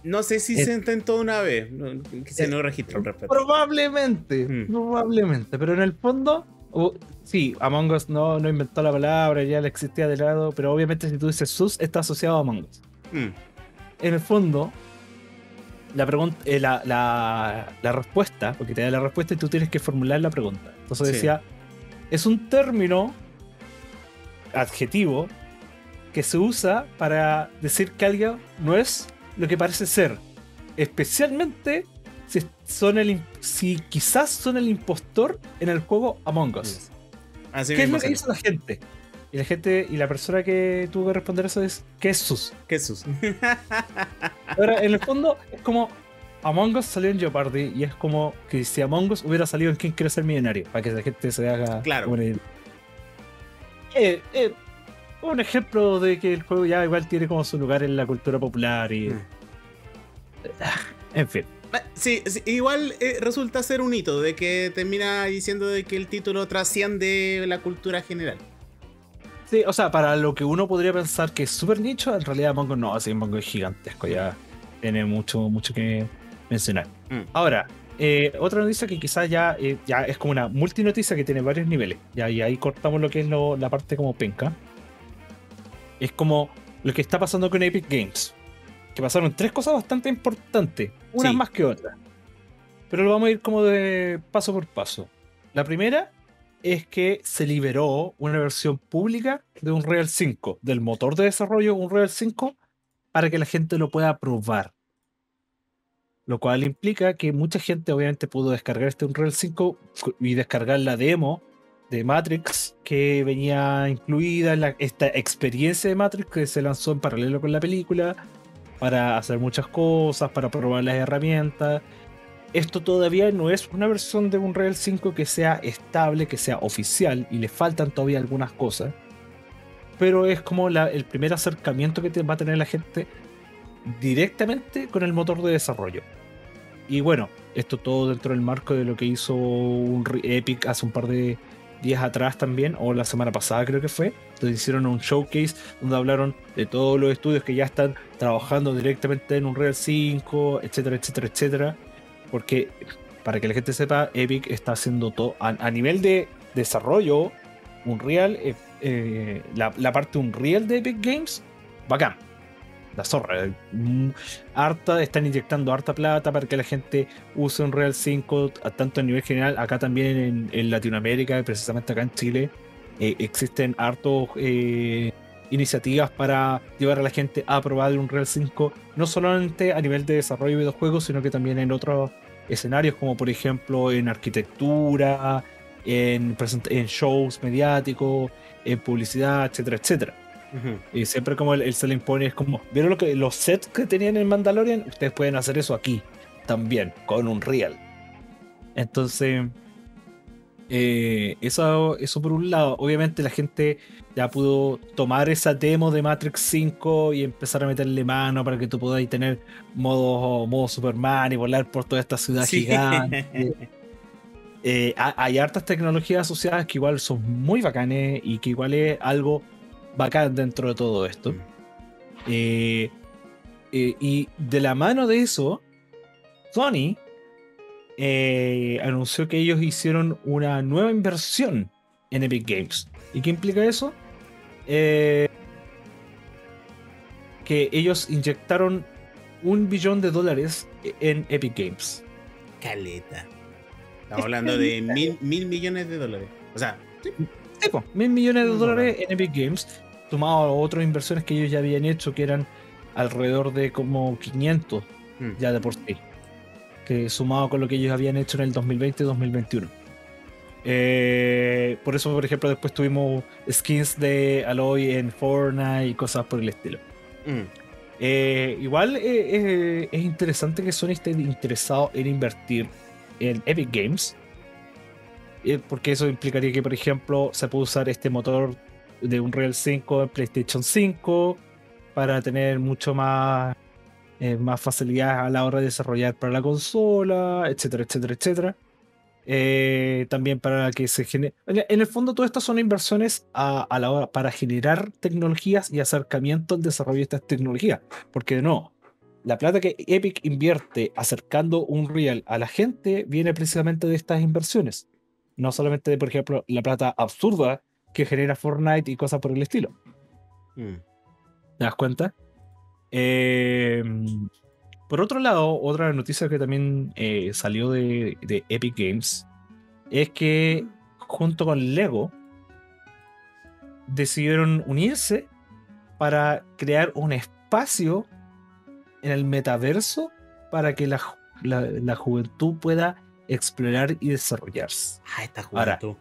No sé si Es- se intentó una vez. No, quise no registro al respecto. Probablemente, Mm. probablemente, pero en el fondo, sí, Among Us no, no inventó la palabra, ya la existía de lado, pero obviamente si tú dices sus, está asociado a Among Us. Mm. En el fondo, la, pregunta, eh, la, la, la respuesta, porque te da la respuesta y tú tienes que formular la pregunta. Entonces Sí. decía, es un término adjetivo que se usa para decir que alguien no es lo que parece ser. Especialmente si, son el, si quizás son el impostor en el juego Among Us. Así ¿Qué es lo que dice la gente? Y la gente, y la persona que tuvo que responder eso es, ¿qué es sus? Jesús. Ahora, en el fondo, es como Among Us salió en Jeopardy y es como que si Among Us hubiera salido en ¿Quién quiere ser millonario? Para que la gente se haga Claro. una idea. Eh, eh, un ejemplo de que el juego ya igual tiene como su lugar en la cultura popular y. Mm. En fin. Ah, Sí, sí, igual eh, resulta ser un hito de que termina diciendo de que el título trasciende la cultura general. Sí, o sea, para lo que uno podría pensar que es súper nicho, en realidad Among Us no, así Among Us es gigantesco, ya tiene mucho, mucho que mencionar. Mm. Ahora, eh, otra noticia que quizás ya, eh, ya es como una multinoticia que tiene varios niveles. Ya, y ahí cortamos lo que es la parte como penca. Es como lo que está pasando con Epic Games. Que pasaron tres cosas bastante importantes. Unas más que otras. Pero lo vamos a ir como de paso por paso. La primera es que se liberó una versión pública de Unreal 5, del motor de desarrollo Unreal 5, para que la gente lo pueda probar. Lo cual implica que mucha gente obviamente pudo descargar este Unreal 5 y descargar la demo de Matrix que venía incluida en esta experiencia de Matrix que se lanzó en paralelo con la película para hacer muchas cosas, para probar las herramientas. Esto todavía no es una versión de Unreal 5 que sea estable, que sea oficial y le faltan todavía algunas cosas. Pero es como el primer acercamiento que va a tener la gente directamente con el motor de desarrollo. Y bueno, esto todo dentro del marco de lo que hizo un Epic hace un par de días atrás también, o la semana pasada creo que fue, donde hicieron un showcase donde hablaron de todos los estudios que ya están trabajando directamente en un Unreal 5, etcétera, etcétera, etcétera. Porque, para que la gente sepa, Epic está haciendo todo a, nivel de desarrollo, Unreal, eh, la, la parte Unreal de Epic Games, bacán zorra. Mm, harta, están inyectando harta plata para que la gente use un Real 5, tanto a nivel general, acá también en, Latinoamérica, precisamente acá en Chile, eh, existen hartos eh, iniciativas para llevar a la gente a probar un Real 5, no solamente a nivel de desarrollo de videojuegos, sino que también en otros escenarios, como por ejemplo en arquitectura, en, en shows mediáticos, en publicidad, etcétera, etcétera. Y siempre como él, se le impone es como, ¿vieron lo que, los sets que tenían en Mandalorian? Ustedes pueden hacer eso aquí también, con un real. Entonces, eh, eso, eso por un lado. Obviamente la gente ya pudo tomar esa demo de Matrix 5 y empezar a meterle mano para que tú puedas tener modo, modo Superman y volar por toda esta ciudad gigante. Eh, hay hartas tecnologías asociadas que igual son muy bacanes y que igual es algo bacán dentro de todo esto. Mm. Eh, eh, y de la mano de eso, Sony eh, anunció que ellos hicieron una nueva inversión en Epic Games. ¿Y qué implica eso? que ellos inyectaron un billón de dólares en Epic Games. Caleta. Estamos hablando de mil, mil millones de dólares. O sea, mil millones de dólares en Epic Games tomado a otras inversiones que ellos ya habían hecho, que eran alrededor de como 500 hmm. ya de por sí. Que sumado con lo que ellos habían hecho en el 2020 y 2021. Eh, por eso, por ejemplo, después tuvimos skins de Aloy en Fortnite y cosas por el estilo. Hmm. Eh, igual eh, es interesante que Sony esté interesado en invertir en Epic Games. Porque eso implicaría que, por ejemplo, se puede usar este motor de un Real 5 en PlayStation 5 para tener mucho más, eh, más facilidad a la hora de desarrollar para la consola, etcétera, etcétera, etcétera. Eh, también para que se genere. En el fondo, todas estas son inversiones a, la hora para generar tecnologías y acercamiento al desarrollo de estas tecnologías. Porque no, la plata que Epic invierte acercando un Real a la gente viene precisamente de estas inversiones. No solamente de, por ejemplo, la plata absurda que genera Fortnite y cosas por el estilo. Mm. ¿Te das cuenta? Eh, por otro lado, otra noticia que también eh, salió de, Epic Games es que junto con Lego decidieron unirse para crear un espacio en el metaverso para que la, la, juventud pueda explorar y desarrollarse. Ah, esta juventud.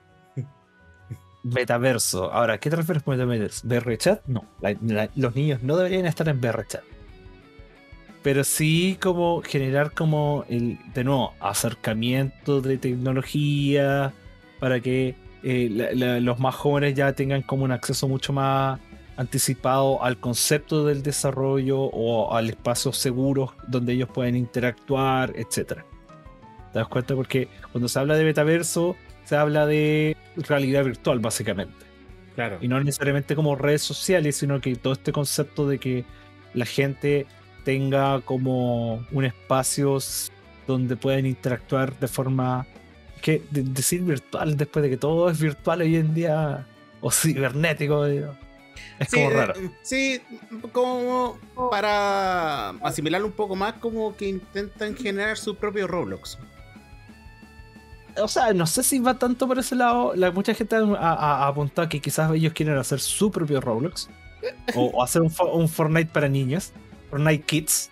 Metaverso. Ahora, ¿qué te refieres con metaverso? ¿BRChat? No. los niños no deberían estar en BRChat. Pero sí como generar como el, de nuevo, acercamiento de tecnología para que eh, los más jóvenes ya tengan como un acceso mucho más anticipado al concepto del desarrollo o al espacio seguro donde ellos pueden interactuar, etc. ¿Te das cuenta? Porque cuando se habla de metaverso, se habla de realidad virtual, básicamente. Claro. Y no necesariamente como redes sociales, sino que todo este concepto de que la gente tenga como un espacio donde pueden interactuar de forma que de- decir virtual después de que todo es virtual hoy en día o cibernético digo, es como raro. eh, Sí, como para asimilarlo un poco más, como que intentan generar su propio Roblox. O sea, no sé si va tanto por ese lado. La, mucha gente ha, ha- ha apuntado que quizás ellos quieren hacer su propio Roblox. o, o hacer un, fo- un Fortnite para niños. Fortnite Kids.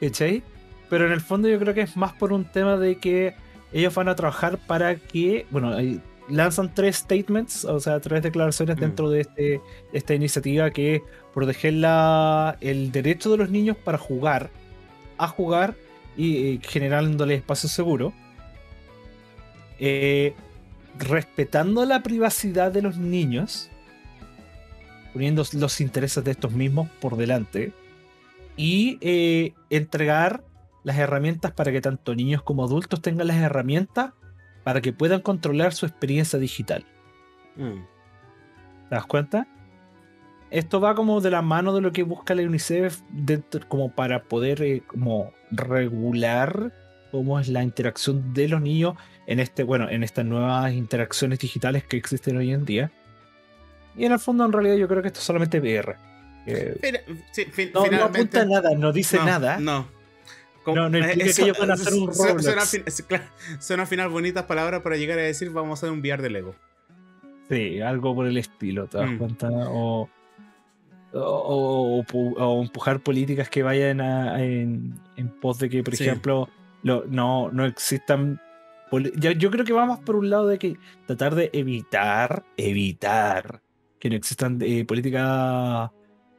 ¿Cachai? Pero en el fondo yo creo que es más por un tema de que ellos van a trabajar para que, bueno, lanzan tres statements, o sea, tres declaraciones Mm. dentro de este, esta iniciativa que es proteger la, el derecho de los niños para jugar, a jugar y eh, generándoles espacio seguro. Eh, respetando la privacidad de los niños, poniendo los intereses de estos mismos por delante, y eh, entregar las herramientas para que tanto niños como adultos tengan las herramientas para que puedan controlar su experiencia digital. Mm. ¿Te das cuenta? Esto va como de la mano de lo que busca la UNICEF dentro- como para poder eh, como regular cómo es la interacción de los niños en este, bueno, en estas nuevas interacciones digitales que existen hoy en día. Y en el fondo, en realidad, yo creo que esto es solamente VR. Eh, Fina- sí, fin- no, no apunta a nada, no dice no, nada. No. No, no implica que ellos van a hacer un Suena, Roblox. suena al final bonitas palabras para llegar a decir vamos a hacer un VR de Lego. Sí, algo por el estilo, ¿te das Mm. cuenta? O, o, o- o pu- o empujar políticas que vayan a- en, en pos de que, por Sí. ejemplo, lo- no, no existan. Yo, yo creo que va más por un lado de que tratar de evitar, evitar que no existan eh, políticas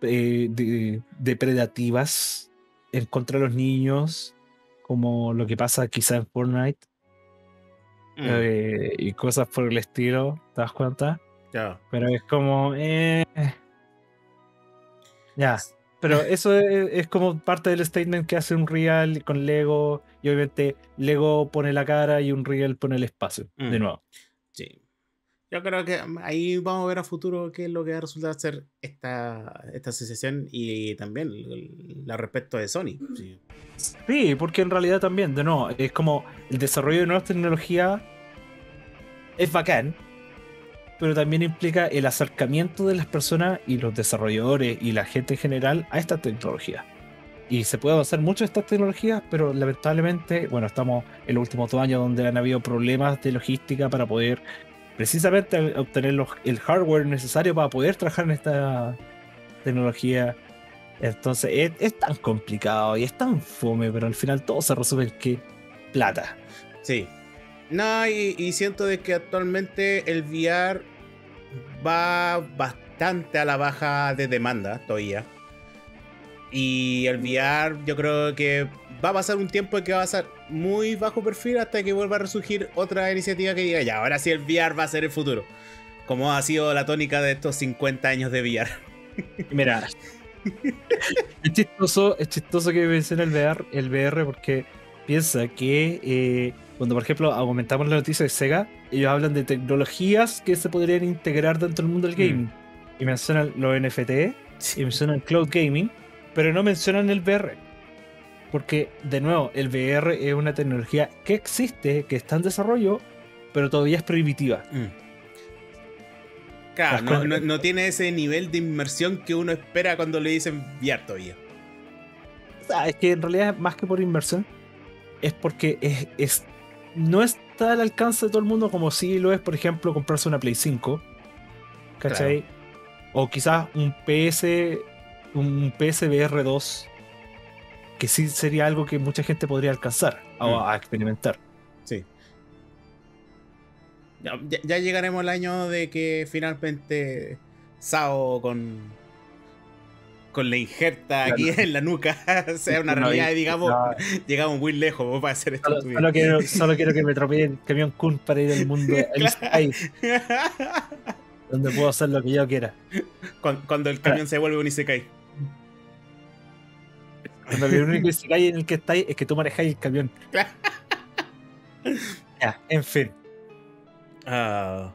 eh, de- depredativas en contra de los niños, como lo que pasa quizá en Fortnite Mm, eh, y cosas por el estilo, ¿te das cuenta? ya. Pero es como. Ya. Pero eso es, es como parte del statement que hace un Real con Lego. Y obviamente Lego pone la cara y un Real pone el espacio. Mm. De nuevo. Sí. Yo creo que ahí vamos a ver a futuro qué es lo que va a resultar ser esta, esta asociación y también la respecto de Sony. Sí. Sí, porque en realidad también, de nuevo, es como el desarrollo de nuevas tecnologías es bacán, pero también implica el acercamiento de las personas y los desarrolladores y la gente en general a esta tecnología. Y se puede avanzar mucho en estas tecnologías, pero lamentablemente, bueno, estamos en los últimos dos años donde han habido problemas de logística para poder precisamente obtener el hardware necesario para poder trabajar en esta tecnología. Entonces es, tan complicado y es tan fome, pero al final todo se resume en que plata. Sí. No, y, y siento de que actualmente el VR va bastante a la baja de demanda todavía. Y el VR yo creo que va a pasar un tiempo que va a ser muy bajo perfil hasta que vuelva a resurgir otra iniciativa que diga, ya, ahora sí el VR va a ser el futuro. Como ha sido la tónica de estos 50 años de VR. Mira, es chistoso, es chistoso que mencione el VR, el VR porque piensa que eh, cuando por ejemplo aumentamos la noticia de Sega, ellos hablan de tecnologías que se podrían integrar dentro del mundo del gaming. Y mencionan los NFT, y mencionan cloud gaming, pero no mencionan el VR. Porque, de nuevo, el VR es una tecnología que existe, que está en desarrollo, pero todavía es prohibitiva. Mm. Claro, no, no- no tiene ese nivel de inmersión que uno espera cuando le dicen VR todavía. O sea, es que en realidad, más que por inversión, es porque es, es- no está al alcance de todo el mundo como si lo es, por ejemplo, comprarse una Play 5. ¿Cachai? O quizás un PS, un PSVR 2, que sí sería algo que mucha gente podría alcanzar o Mm. a experimentar. Sí. Ya, ya- llegaremos al año de que finalmente Sao con con la injerta aquí en la nuca sea una No, realidad y- digamos, no. llegamos muy lejos para hacer esto. Solo, solo quiero, solo quiero que me atropelle el camión Kun para ir al mundo el donde puedo hacer lo que yo quiera. cuando, cuando el camión se vuelve un Isekai. Cuando el único Isekai en el que estáis es que tú manejáis el camión. Ya, en fin. Ah,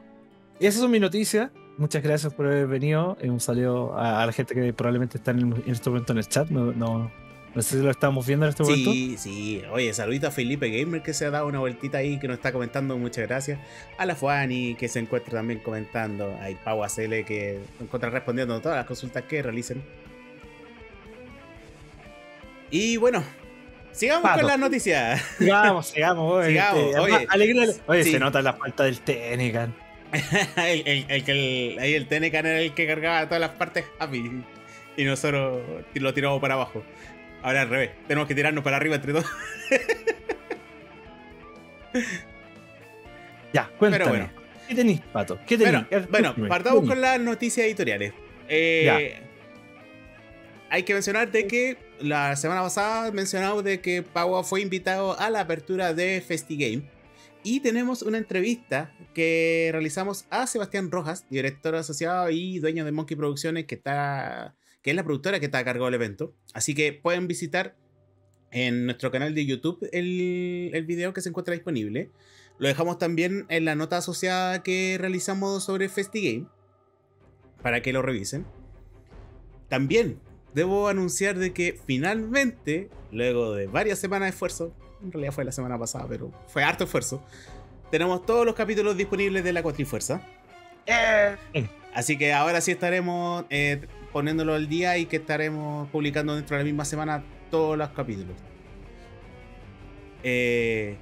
Esas son mis noticias. Muchas gracias por haber venido. Eh, Un saludo a, a la gente que probablemente está en, el- en este momento en el chat. No, no, No sé si lo estamos viendo en este momento. Sí, sí. Oye, saludito a Felipe Gamer que se ha dado una vueltita ahí, que nos está comentando. Muchas gracias. A la Fuani que se encuentra también comentando. A Pau Acele que encuentra respondiendo a todas las consultas que realicen. Y bueno, sigamos Pato. con las noticias. Sigamos, sigamos. Oye, Sigamos, Este, oye. además, alegra- oye, Sí. se nota la falta del Tenecan. el, el- el ahí el Tenecan era el que cargaba todas las partes happy. Y nosotros lo tiramos para abajo. Ahora al revés. Tenemos que tirarnos para arriba entre todos. Ya, cuéntame. bueno. ¿Qué tenéis, Pato? ¿Qué tenéis? Bueno, bueno, partamos con las noticias editoriales. Eh, hay que mencionar de que la semana pasada mencionamos de que Paua fue invitado a la apertura de FestiGame. Y tenemos una entrevista que realizamos a Sebastián Rojas, director asociado y dueño de Monkey Producciones, que, está, que es la productora que está a cargo del evento. Así que pueden visitar en nuestro canal de YouTube el, el video que se encuentra disponible. Lo dejamos también en la nota asociada que realizamos sobre FestiGame. Para que lo revisen. También debo anunciar de que finalmente, luego de varias semanas de esfuerzo, en realidad fue la semana pasada, pero fue harto esfuerzo, tenemos todos los capítulos disponibles de la Cuatrifuerza. Así que ahora sí estaremos eh, poniéndolo al día y que estaremos publicando dentro de la misma semana todos los capítulos. Eh,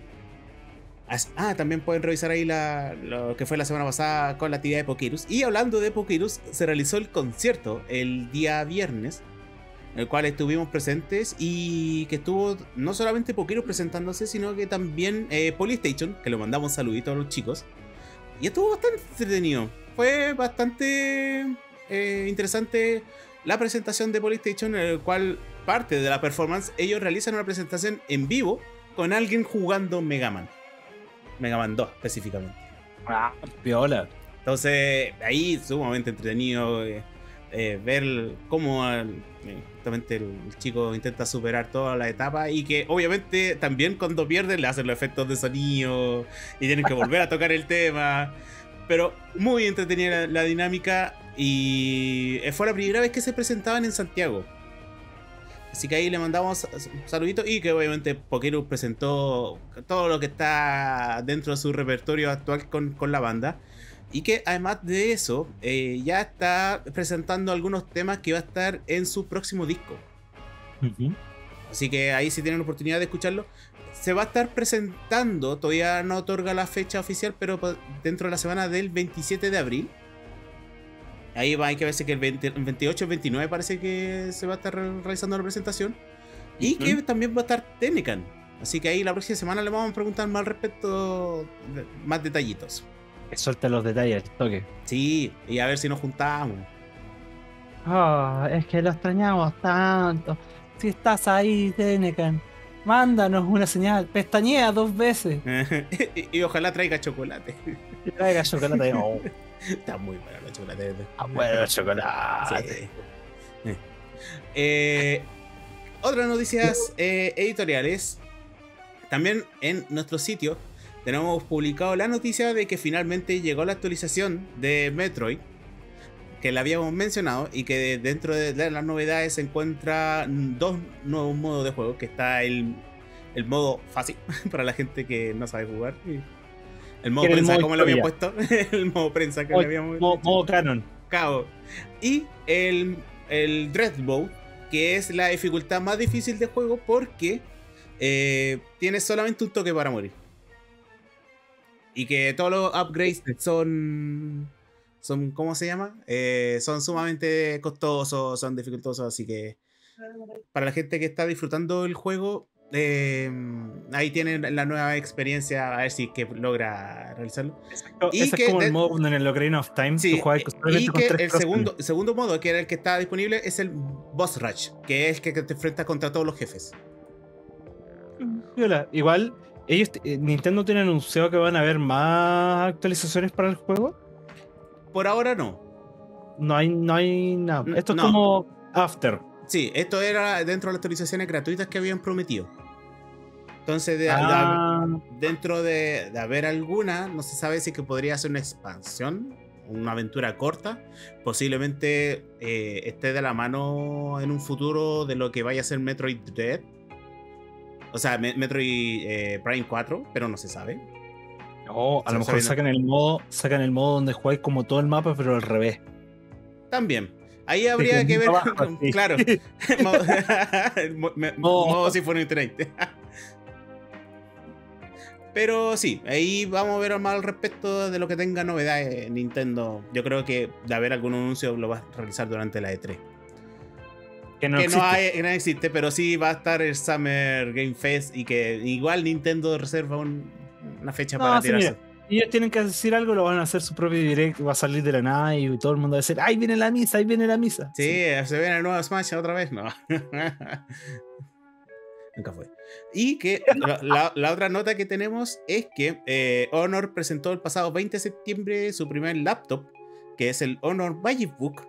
ah, también pueden revisar ahí la- lo que fue la semana pasada con la actividad de Pokirus. Y hablando de Pokirus, se realizó el concierto el día viernes, en el cual estuvimos presentes y que estuvo no solamente Pokirus presentándose, sino que también eh, Polystation, que le mandamos saluditos a los chicos. Y estuvo bastante entretenido. Fue bastante eh, interesante la presentación de Polystation, en el cual parte de la performance ellos realizan una presentación en vivo con alguien jugando Mega Man. Mega Man 2 específicamente. Ah, piola. Entonces, ahí sumamente entretenido eh, eh, ver cómo el, eh, justamente el, el chico intenta superar toda la etapa y que obviamente también cuando pierden le hacen los efectos de sonido y tienen que volver a tocar el tema. Pero muy entretenida la, la dinámica y eh, fue la primera vez que se presentaban en Santiago. Así que ahí le mandamos saluditos y que obviamente Pokeru presentó todo lo que está dentro de su repertorio actual con, con la banda. Y que además de eso, eh, ya está presentando algunos temas que va a estar en su próximo disco. Así que ahí si tienen la oportunidad de escucharlo. Se va a estar presentando, todavía no otorga la fecha oficial, pero dentro de la semana del 27 de abril. Ahí va, hay que ver si que el, 20 el 28 el 29 parece que se va a estar re- realizando la presentación. Y que también va a estar Tenecan. Así que ahí la próxima semana le vamos a preguntar más al respecto, más detallitos. Que Suelta los detalles, toque. Sí, y a ver si nos juntamos. Ah, es que lo extrañamos tanto. Si estás ahí, Tenecan, mándanos una señal. Pestañea dos veces. y, y ojalá traiga chocolate. Y traiga chocolate. Oh, Está muy bueno el chocolate. ah, bueno, chocolate. Sí. Eh, otras noticias eh, editoriales. También en nuestro sitio tenemos publicado la noticia de que finalmente llegó la actualización de Metroid. Que la habíamos mencionado y que dentro de, las novedades se encuentran dos nuevos modos de juego. Que está el, el modo fácil para la gente que no sabe jugar. El modo prensa, como le habíamos puesto. el modo prensa que Modo- le habíamos dicho. modo canon. Cabo. Y el, el Dreadbow, que es la dificultad más difícil de juego porque eh, tiene solamente un toque para morir. Y que todos los upgrades son. son ¿Cómo se llama? Eh, son sumamente costosos, son dificultosos, así que. Para la gente que está disfrutando el juego, eh, ahí tienen la nueva experiencia, a ver si es que logra realizarlo. Y Ese que es como el modo en el Ocarina of Time. Sí, tú juegas eh, y que el segundo, el segundo modo, que era el que está disponible, es el Boss Rush, que es el que te enfrenta contra todos los jefes. Igual, ellos, eh, Nintendo tiene anunciado que van a haber más actualizaciones para el juego. Por ahora no. No hay, no hay nada. Esto es no. como After. Sí, esto era dentro de las actualizaciones gratuitas que habían prometido. Entonces, de- de- Ah, dentro de, de haber alguna, no se sabe si que podría ser una expansión una aventura corta, posiblemente eh, esté de la mano en un futuro de lo que vaya a ser Metroid Dread. O sea, Metroid eh, Prime 4, pero no se sabe. O a lo mejor sacan el modo, sacan el modo donde juegues como todo el mapa, pero al revés. También. Ahí habría que ver. claro. modo Symphony Internet. Pero sí, ahí vamos a ver más al respecto de lo que tenga novedades Nintendo. Yo creo que de haber algún anuncio lo va a realizar durante la E3. Que no, existe. pero sí va a estar el Summer Game Fest y que igual Nintendo reserva una fecha para tirarse. ellos tienen que decir algo, lo van a hacer su propio direct, va a salir de la nada y todo el mundo va a decir, ¡ahí viene la misa! ¡ahí viene la misa! Sí, se viene el nuevo Smash otra vez, no. Nunca fue. Y que la, otra nota que tenemos es que eh, Honor presentó el pasado 20 de septiembre su primer laptop, que es el Honor Magic Book.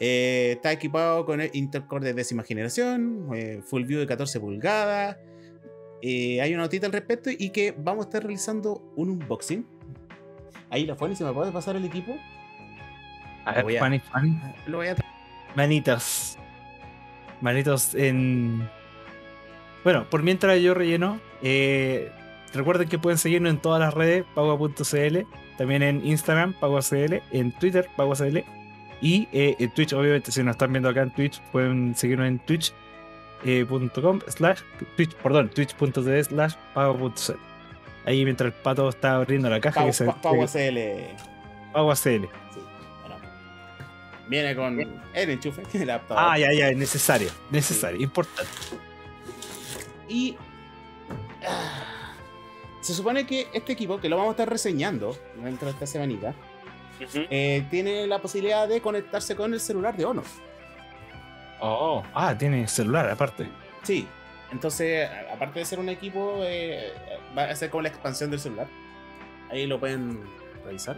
Eh, está equipado con intercore de décima generación, eh, full view de 14 pulgadas. hay una notita al respecto y que vamos a estar realizando un unboxing. Ahí la Fanny, ¿se me puede pasar el equipo? A ver, Fanny, Fanny. Lo voy a Manitos. Manitos en bueno, por mientras yo relleno, eh, recuerden que pueden seguirnos en todas las redes, pagua.cl, también en Instagram, pagua.cl, en Twitter, pagua.cl, y eh, en Twitch, obviamente, si nos están viendo acá en Twitch, pueden seguirnos en twitch.com eh, slash, twitch, perdón, twitch.tv slash pagua.cl. Ahí mientras el pato está abriendo la caja. Pagua.cl. Pagua.cl. Sí, bueno. Viene con el enchufe, el. Ah, ya, ya, es necesario, necesario, importante. Y ah, se supone que este equipo, que lo vamos a estar reseñando dentro de esta semanita, eh, tiene la posibilidad de conectarse con el celular de Honor. Oh, ah, tiene celular aparte. Sí, entonces, aparte de ser un equipo, eh, va a ser como la expansión del celular. Ahí lo pueden revisar.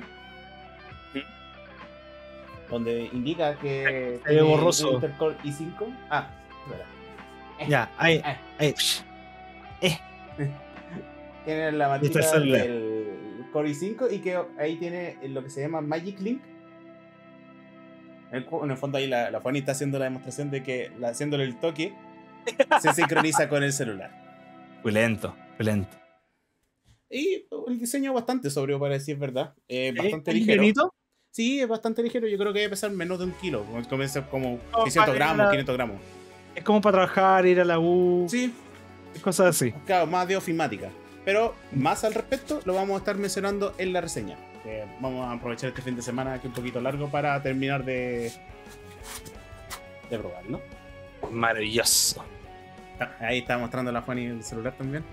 Donde indica que. Es borroso. Intercore i5. Ah, espera. Ya, ahí. Eh. ahí. Eh. tiene la matita del Core i5 y que ahí tiene lo que se llama Magic Link. En el fondo ahí la, la Fanny está haciendo la demostración de que haciéndole el toque se sincroniza con el celular. Muy lento, muy lento. Y el diseño bastante sobrio para decir verdad. Eh, bastante ligero. Sí, es bastante ligero. Yo creo que debe pesar menos de un kilo. Comienza como 600 gramos, 500 gramos. Es como para trabajar, ir a la U. Sí. Cosas así. Claro, más de ofimática. Pero más al respecto lo vamos a estar mencionando en la reseña. vamos a aprovechar este fin de semana que es un poquito largo para terminar de, de probar, ¿no? Maravilloso. Ah, ahí está mostrando la Fanny el celular también.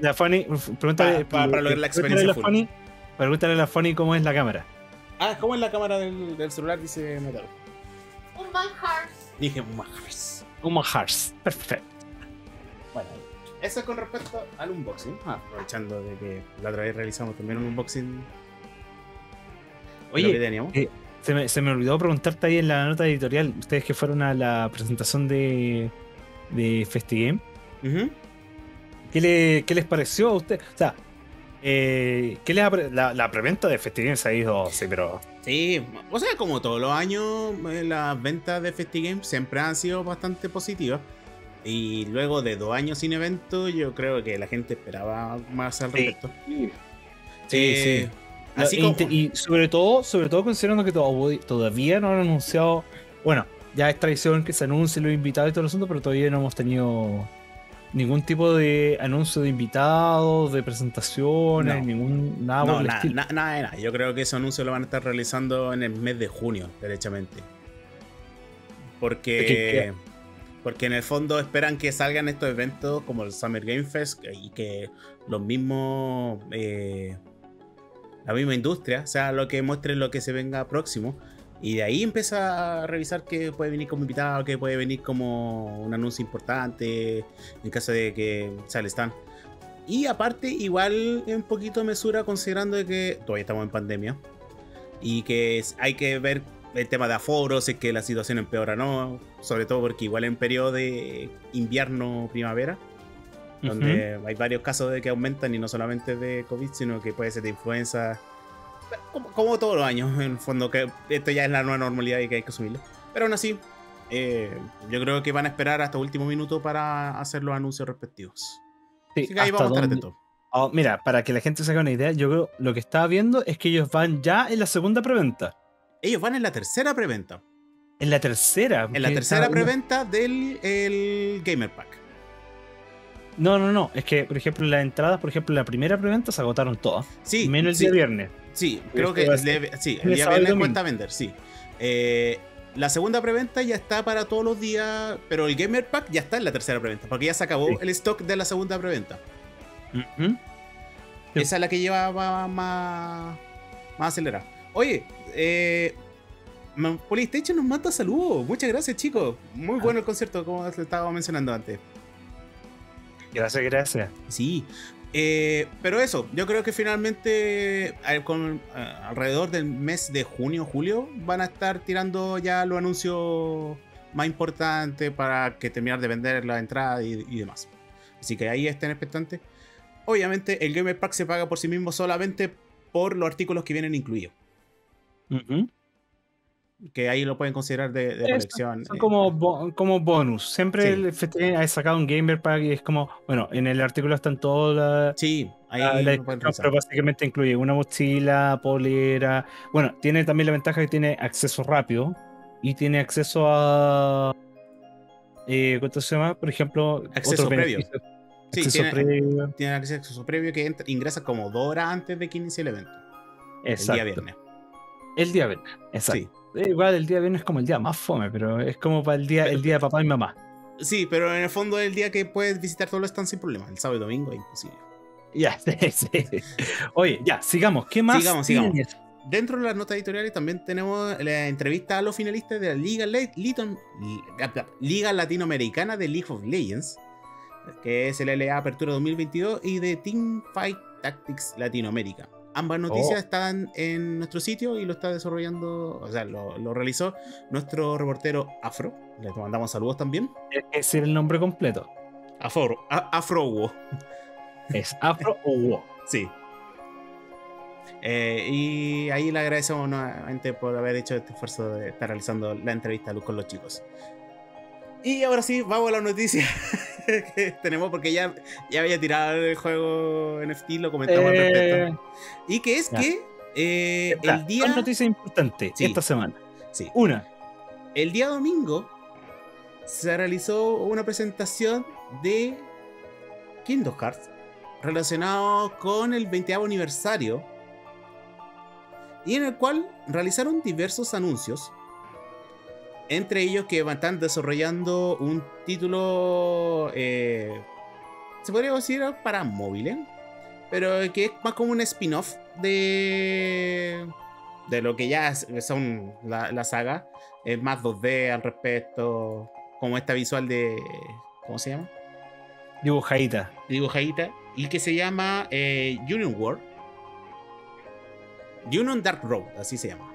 la Fanny, pregúntale. Para, para, lograr la experiencia. Fanny, pregúntale a la Fanny cómo es la cámara. Ah, ¿cómo es la cámara del, del celular? Dice Metal. Un manjar. Dije un manjar. Human Hearts. Perfecto. Bueno, eso es con respecto al unboxing. Ah, aprovechando de que la otra vez realizamos también un unboxing. Oye, eh, se, me, se, me, olvidó preguntarte ahí en la nota editorial. Ustedes que fueron a la presentación de, de FestiGame. ¿Qué, le, ¿Qué les pareció a usted? O sea, eh, ¿qué les la, la preventa de FestiGame se ha ido, sí, pero Sí, o sea, como todos los años, eh, las ventas de FestiGames siempre han sido bastante positivas. Y luego de dos años sin evento, yo creo que la gente esperaba más al respecto. Sí, sí. Eh, así y, sobre todo, sobre todo considerando que todavía no han anunciado. Bueno, ya es tradición que se anuncien los invitados y todo el asunto, pero todavía no hemos tenido ningún tipo de anuncio de invitados, de presentaciones, ningún nada. No, nada, nada, nada, Yo creo que ese anuncio lo van a estar realizando en el mes de junio, derechamente. Porque, porque en el fondo esperan que salgan estos eventos como el Summer Game Fest y que los mismos, eh, la misma industria, sea lo que muestre lo que se venga próximo. Y de ahí empieza a revisar qué puede venir como invitado, qué puede venir como un anuncio importante, en caso de que sale stand. Y aparte, igual un poquito mesura considerando que todavía estamos en pandemia. Y que hay que ver el tema de aforos, es que la situación empeora, ¿no? Sobre todo porque igual en periodo de invierno-primavera, donde hay varios casos de que aumentan y no solamente de COVID, sino que puede ser de influenza como, como todos los años, en el fondo, que esto ya es la nueva normalidad y que hay que asumirlo. Pero aún así, eh, yo creo que van a esperar hasta último minuto para hacer los anuncios respectivos. Sí, Así que ahí vamos a estar atentos. Oh, mira, para que la gente se haga una idea, yo creo lo que estaba viendo es que ellos van ya en la segunda preventa. Ellos van en la tercera preventa. En la tercera. En la que tercera está- preventa del el Gamer Pack. No, no, no. Es que, por ejemplo, las entradas, por ejemplo, la primera preventa se agotaron todas. Sí, menos el sí, día viernes. Sí, creo Este que ser- le- sí, el día viernes cuenta vender, sí. Eh, la segunda preventa ya está para todos los días, pero el Gamer Pack ya está en la tercera preventa, porque ya se acabó Sí. el stock de la segunda preventa. Esa es la que lleva va- más, más acelerada. Oye, eh, PlayStation nos manda saludos. Muchas gracias, chicos. Muy bueno el concierto, como les estaba mencionando antes. Gracias, gracias. Sí. Eh, pero eso, yo creo que finalmente con, eh, alrededor del mes de junio, julio, van a estar tirando ya los anuncios más importantes para que terminar de vender la entrada y, y demás. Así que ahí estén expectantes. Obviamente el Gamer Pack se paga por sí mismo solamente por los artículos que vienen incluidos. Que ahí lo pueden considerar de, colección. Son eh. como, bo- como bonus. Siempre Sí. el FT ha sacado un Gamer Pack y es como, bueno, en el artículo están todas las. Sí, ahí la- la pero básicamente incluye una mochila, polera. Bueno, tiene también la ventaja que tiene acceso rápido y tiene acceso a. Eh, ¿Cuánto se llama? Por ejemplo, Acceso otros previo. Sí, acceso tiene- previo. Tienen acceso previo que entra- ingresa como dos horas antes de que inicie el evento. Exacto. El día viernes. El día viernes. Exacto. Sí. Eh, Igual el día viernes es como el día más fome, pero es como para el día, el día de papá y mamá. Sí, pero en el fondo es el día que puedes visitar todos los stands sin problema. El sábado y domingo es imposible. Ya, sí, sí. Oye, ya, sigamos. ¿Qué más? Sigamos, sigamos. Dentro de las notas editoriales también tenemos la entrevista a los finalistas de la Liga, Le- Liton- Liga Latinoamericana de League of Legends, que es el LA Apertura 2022, y de Team Fight Tactics Latinoamérica. Ambas noticias Oh. están en nuestro sitio y lo está desarrollando, o sea, lo, lo realizó nuestro reportero Afro. Le mandamos saludos también. Decir el nombre completo. Afro, a- Afro. Es Afro. Sí. Eh, y ahí le agradecemos nuevamente por haber hecho este esfuerzo de estar realizando la entrevista con los chicos. Y ahora sí, vamos a la noticia que tenemos porque ya, ya había tirado el juego NFT, lo comentamos al Eh, respecto. Y que es que eh, el día... Dos noticias importantes Sí. esta semana. Sí. Una, El día domingo se realizó una presentación de Kingdom Hearts relacionado con el 20 aniversario y en el cual realizaron diversos anuncios entre ellos que están desarrollando un título eh, se podría decir para móviles pero que es más como un spin-off de de lo que ya son la, la saga es más 2D al respecto, como esta visual de. ¿Cómo se llama? dibujadita. Dibujadita. Y que se llama eh, Union World. Union Dark Road, así se llama.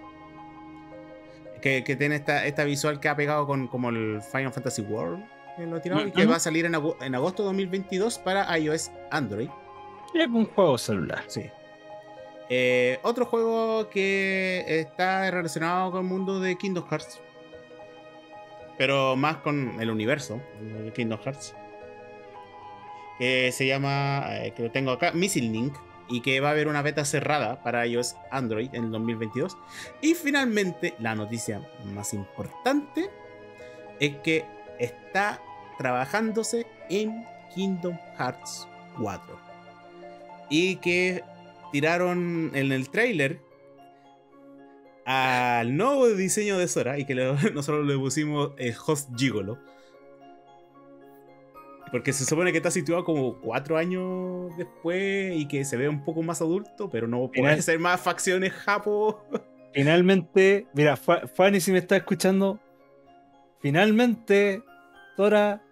Que, que tiene esta, esta visual que ha pegado con como el Final Fantasy World. que lo ha tirado, Y que va a salir en, ago- en agosto de 2022 para iOS Android. Es un juego celular. Sí. Eh, otro juego que está relacionado con el mundo de Kingdom Hearts. Pero más con el universo de Kingdom Hearts. Que se llama, eh, que lo tengo acá, Missile Link. Y que va a haber una beta cerrada para iOS Android en el 2022. Y finalmente, la noticia más importante es que está trabajándose en Kingdom Hearts 4. Y que tiraron en el trailer al nuevo diseño de Sora y que nosotros le pusimos el host Gigolo. Porque se supone que está situado como cuatro años después y que se ve un poco más adulto, pero no puede ser más facciones japo. Finalmente, mira, Fa- Fanny, si me está escuchando, finalmente Tora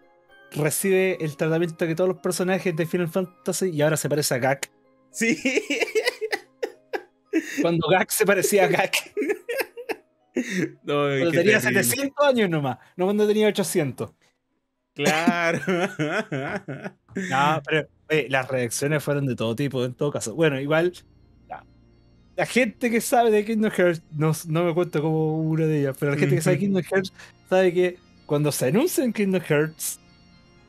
recibe el tratamiento que todos los personajes de Final Fantasy y ahora se parece a Gak. Sí. Cuando Gak se parecía a Gak. No, Cuando tenía terrible. 700 años nomás, no cuando tenía 800. Claro. No, pero oye, las reacciones fueron de todo tipo, en todo caso. Bueno, igual, la gente que sabe de Kingdom Hearts, no, no me cuento como una de ellas, pero la gente que sabe de Kingdom Hearts sabe que cuando se anuncia en Kingdom Hearts,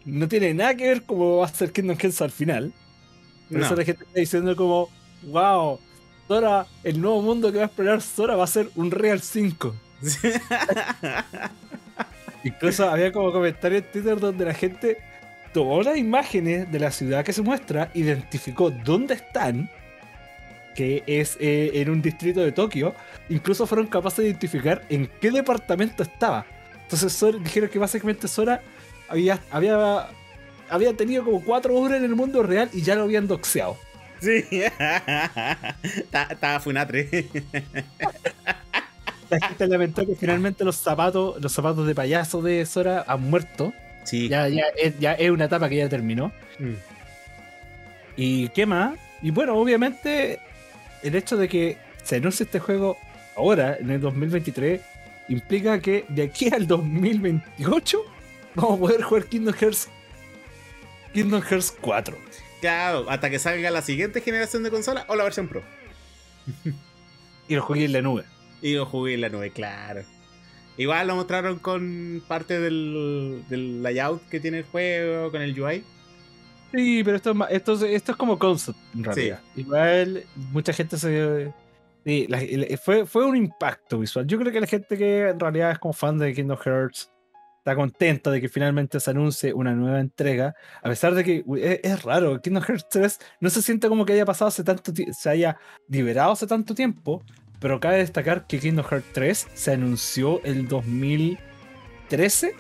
no tiene nada que ver cómo va a ser Kingdom Hearts al final. Por eso la gente está diciendo como, wow, Sora, el nuevo mundo que va a explorar Sora va a ser un Real 5. Incluso había como comentarios en Twitter donde la gente tomó las imágenes de la ciudad que se muestra, identificó dónde están, que es eh, en un distrito de Tokio, incluso fueron capaces de identificar en qué departamento estaba. Entonces dijeron que básicamente Sora había, había, había tenido como cuatro horas en el mundo real y ya lo habían doxeado. Sí. Estaba Funatre. La gente lamentó que finalmente los zapatos, los zapatos de payaso de Sora han muerto. Sí. Ya, ya, es, ya es una etapa que ya terminó. Mm. ¿Y qué más? Y bueno, obviamente, el hecho de que se anuncie este juego ahora, en el 2023, implica que de aquí al 2028 vamos a poder jugar Kingdom Hearts Kingdom Hearts 4. Claro, hasta que salga la siguiente generación de consola o la versión Pro. Y lo jugué en la nube. Y lo jugué en la nube, claro. Igual lo mostraron con parte del, del layout que tiene el juego, con el UI. Sí, pero esto es, más- esto, es- esto es como concept, en realidad. Igual, mucha gente se. Sí, la- fue, fue un impacto visual. Yo creo que la gente que en realidad es como fan de Kingdom Hearts está contenta de que finalmente se anuncie una nueva entrega. A pesar de que es, es raro, Kingdom Hearts 3 no se siente como que haya pasado hace tanto tiempo, se haya liberado hace tanto tiempo. Pero cabe destacar que Kingdom Hearts 3 se anunció el 2013.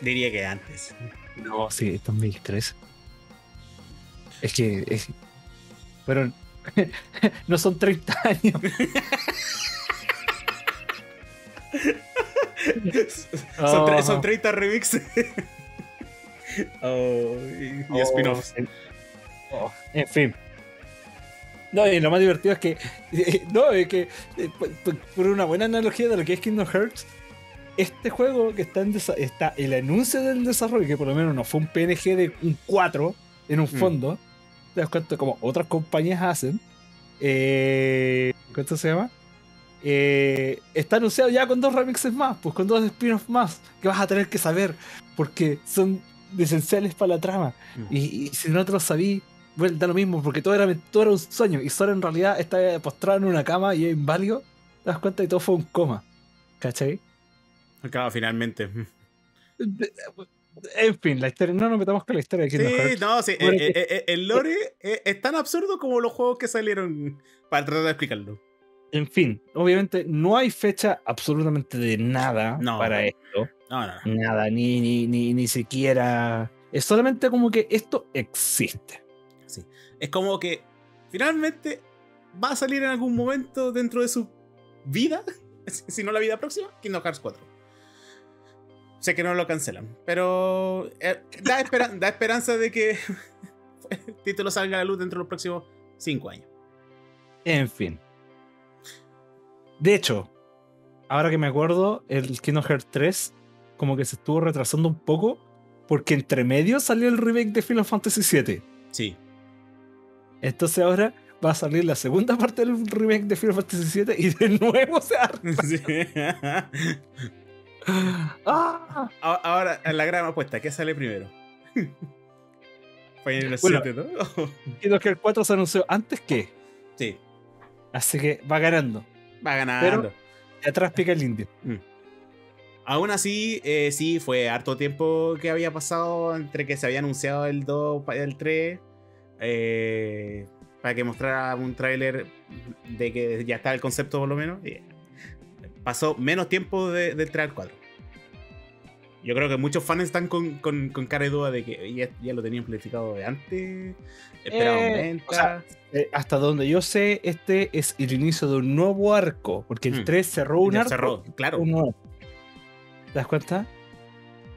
Diría que antes. No, sí, 2003. Es que. es- fueron. no son 30 años. son, Oh. son 30 remixes. oh, y, y spin-offs. Oh, en fin. No, y lo más divertido es que. eh, no, es que. eh, por- una buena analogía de lo que es Kingdom Hearts. Este juego que está en está el anuncio del desarrollo, que por lo menos no fue un PNG de un 4 en un Mm. fondo. Te das cuenta como otras compañías hacen. Eh, ¿Cuánto se llama? Eh, está anunciado ya con dos remixes más, pues con dos spin-offs más, que vas a tener que saber, porque son esenciales para la trama. Mm. Y, y si no te lo sabí, bueno, da lo mismo, porque todo era, todo era un sueño. Y Sora en realidad está postrado en una cama y es inválido. Te das cuenta y todo fue un coma. ¿Cachai? Claro, finalmente. En fin, la historia. No nos metamos con la historia de Sí, Hearts. no, sí. Bueno, eh, que- eh, eh, el lore eh, es tan absurdo como los juegos que salieron para tratar de explicarlo. En fin, obviamente no hay fecha absolutamente de nada No. para esto. No, no, no. Nada, ni, ni, ni, ni siquiera. Es solamente como que esto existe. Es como que finalmente va a salir en algún momento dentro de su vida, si no la vida próxima, Kingdom Hearts 4. Sé que no lo cancelan, pero eh, da, esperan- da esperanza de que el título salga a la luz dentro de los próximos 5 años. En fin. De hecho, ahora que me acuerdo, el Kingdom Hearts 3 como que se estuvo retrasando un poco porque entre medio salió el remake de Final Fantasy VII. Sí. Entonces ahora va a salir la segunda parte del remake de Final Fantasy VII y de nuevo se va a- Sí. ¡Ah! A- Ahora, en la gran apuesta, ¿qué sale primero? Final Bueno. 7, ¿no? Kingdom Hearts 4 se anunció antes que. sí, Así que va ganando. va ganando. Y atrás pica el indio. Aún así, eh, sí, fue harto tiempo que había pasado entre que se había anunciado el 2 y el 3. Eh, para que mostrara un tráiler de que ya está el concepto por lo menos. pasó menos tiempo de- del trailer 4. Yo creo que muchos fans están con, con- con cara de duda de que ya, ya lo tenían planificado de antes. Eh, o sea, Eh, hasta donde yo sé, este es el inicio de un nuevo arco. Porque el Mm. 3 cerró un arco. cerró, claro. un nuevo. ¿Te das cuenta?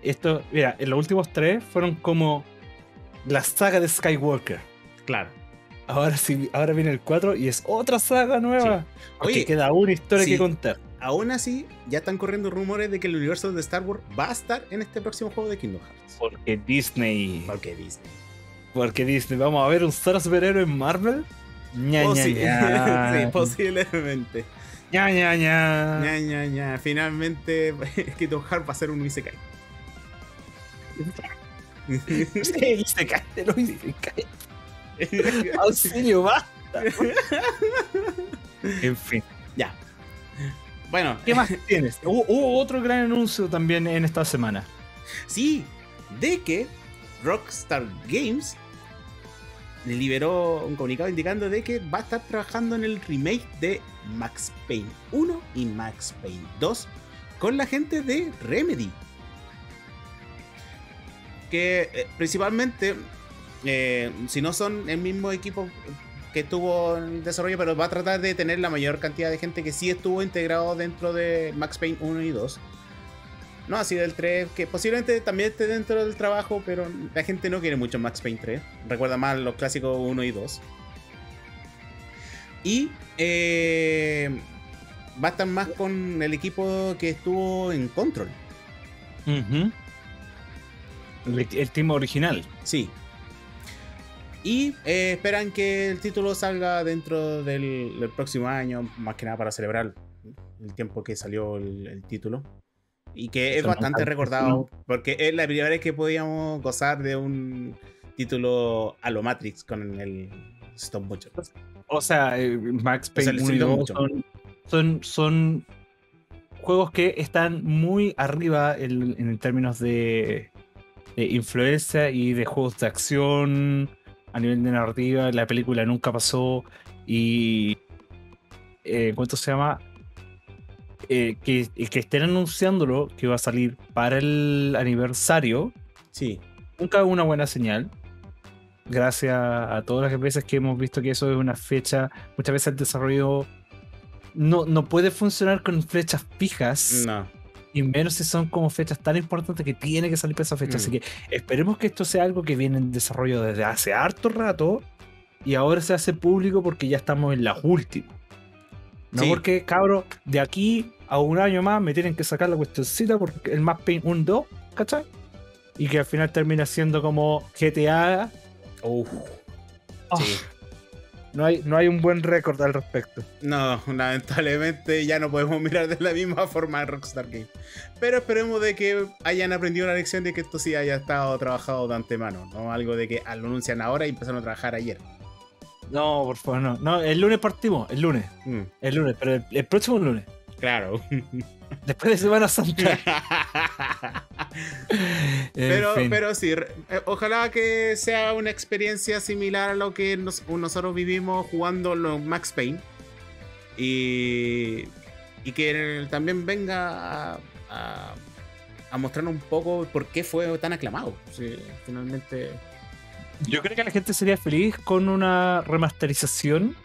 Esto, mira, en los últimos tres fueron como la saga de Skywalker. Claro. Ahora sí, ahora viene el 4 y es otra saga nueva. Porque Oye, queda una historia sí. que contar. Aún así, ya están corriendo rumores de que el universo de Star Wars va a estar en este próximo juego de Kingdom Hearts. Porque Disney. Porque Disney. Porque Disney. Vamos a ver un Star superhéroe en Marvel. ña, ña, Posi- ña. sí, posiblemente. ña, ña, ña. Ña, ña, ña. Finalmente, Kingdom Hearts va a ser un Isekai. Sí, se cae, no, se cae. Auxilio, basta. En fin. ya. Bueno, ¿Qué más tienes? Hubo, hubo otro gran anuncio también en esta semana. sí, de que Rockstar Games liberó un comunicado indicando de que va a estar trabajando en el remake de Max Payne 1 y Max Payne 2 con la gente de Remedy. Que eh, principalmente, eh, si no son el mismo equipo que tuvo en desarrollo, pero va a tratar de tener la mayor cantidad de gente que sí estuvo integrado dentro de Max Payne 1 y 2. No así del 3, que posiblemente también esté dentro del trabajo, pero la gente no quiere mucho Max Payne 3. Recuerda más los clásicos 1 y 2. Y eh, va a estar más con el equipo que estuvo en Control. El, el team original. Sí. Y eh, esperan que el título salga dentro del, del próximo año, más que nada para celebrar el tiempo que salió el, el título. Y que es Eso bastante recordado, porque es la primera vez que podíamos gozar de un título a lo Matrix con el Stop Motion. O sea, eh, Max O sea, Payne el 1 y estilo 2 mucho. son, son, son juegos que están muy arriba en, en términos de, de influencia y de juegos de acción a nivel de narrativa. La película nunca pasó y... Eh, ¿Cuánto se llama? Eh, que, que estén anunciándolo que va a salir para el aniversario Sí, nunca es una buena señal. Gracias a todas las veces que hemos visto que eso es una fecha, muchas veces el desarrollo no, no puede funcionar con flechas fijas, no. Y menos si son como fechas tan importantes que tiene que salir para esa fecha. Mm. Así que esperemos que esto sea algo que viene en desarrollo desde hace harto rato y ahora se hace público porque ya estamos en las últimas. No Sí. porque, cabros, de aquí a un año más me tienen que sacar la cuestioncita porque el Max Payne 1 2, ¿cachai? Y que al final termina siendo como GTA. Uf, Oh, sí. No, hay, no hay un buen récord al respecto. No, lamentablemente ya no podemos mirar de la misma forma a Rockstar Games. Pero esperemos de que hayan aprendido la lección de que esto sí haya estado trabajado de antemano, ¿no? Algo de que lo anuncian ahora y empezaron a trabajar ayer. No, por favor, no. No, el lunes partimos, el lunes. Mm, El lunes, pero el, el próximo lunes. claro. Después de Semana Santa. Pero, fin. pero sí, eh, ojalá que sea una experiencia similar a lo que nos- nosotros vivimos jugando los Max Payne. Y, y que también venga a, a, a mostrarnos un poco por qué fue tan aclamado. Sí, finalmente. Yo creo que la gente sería feliz con una remasterización.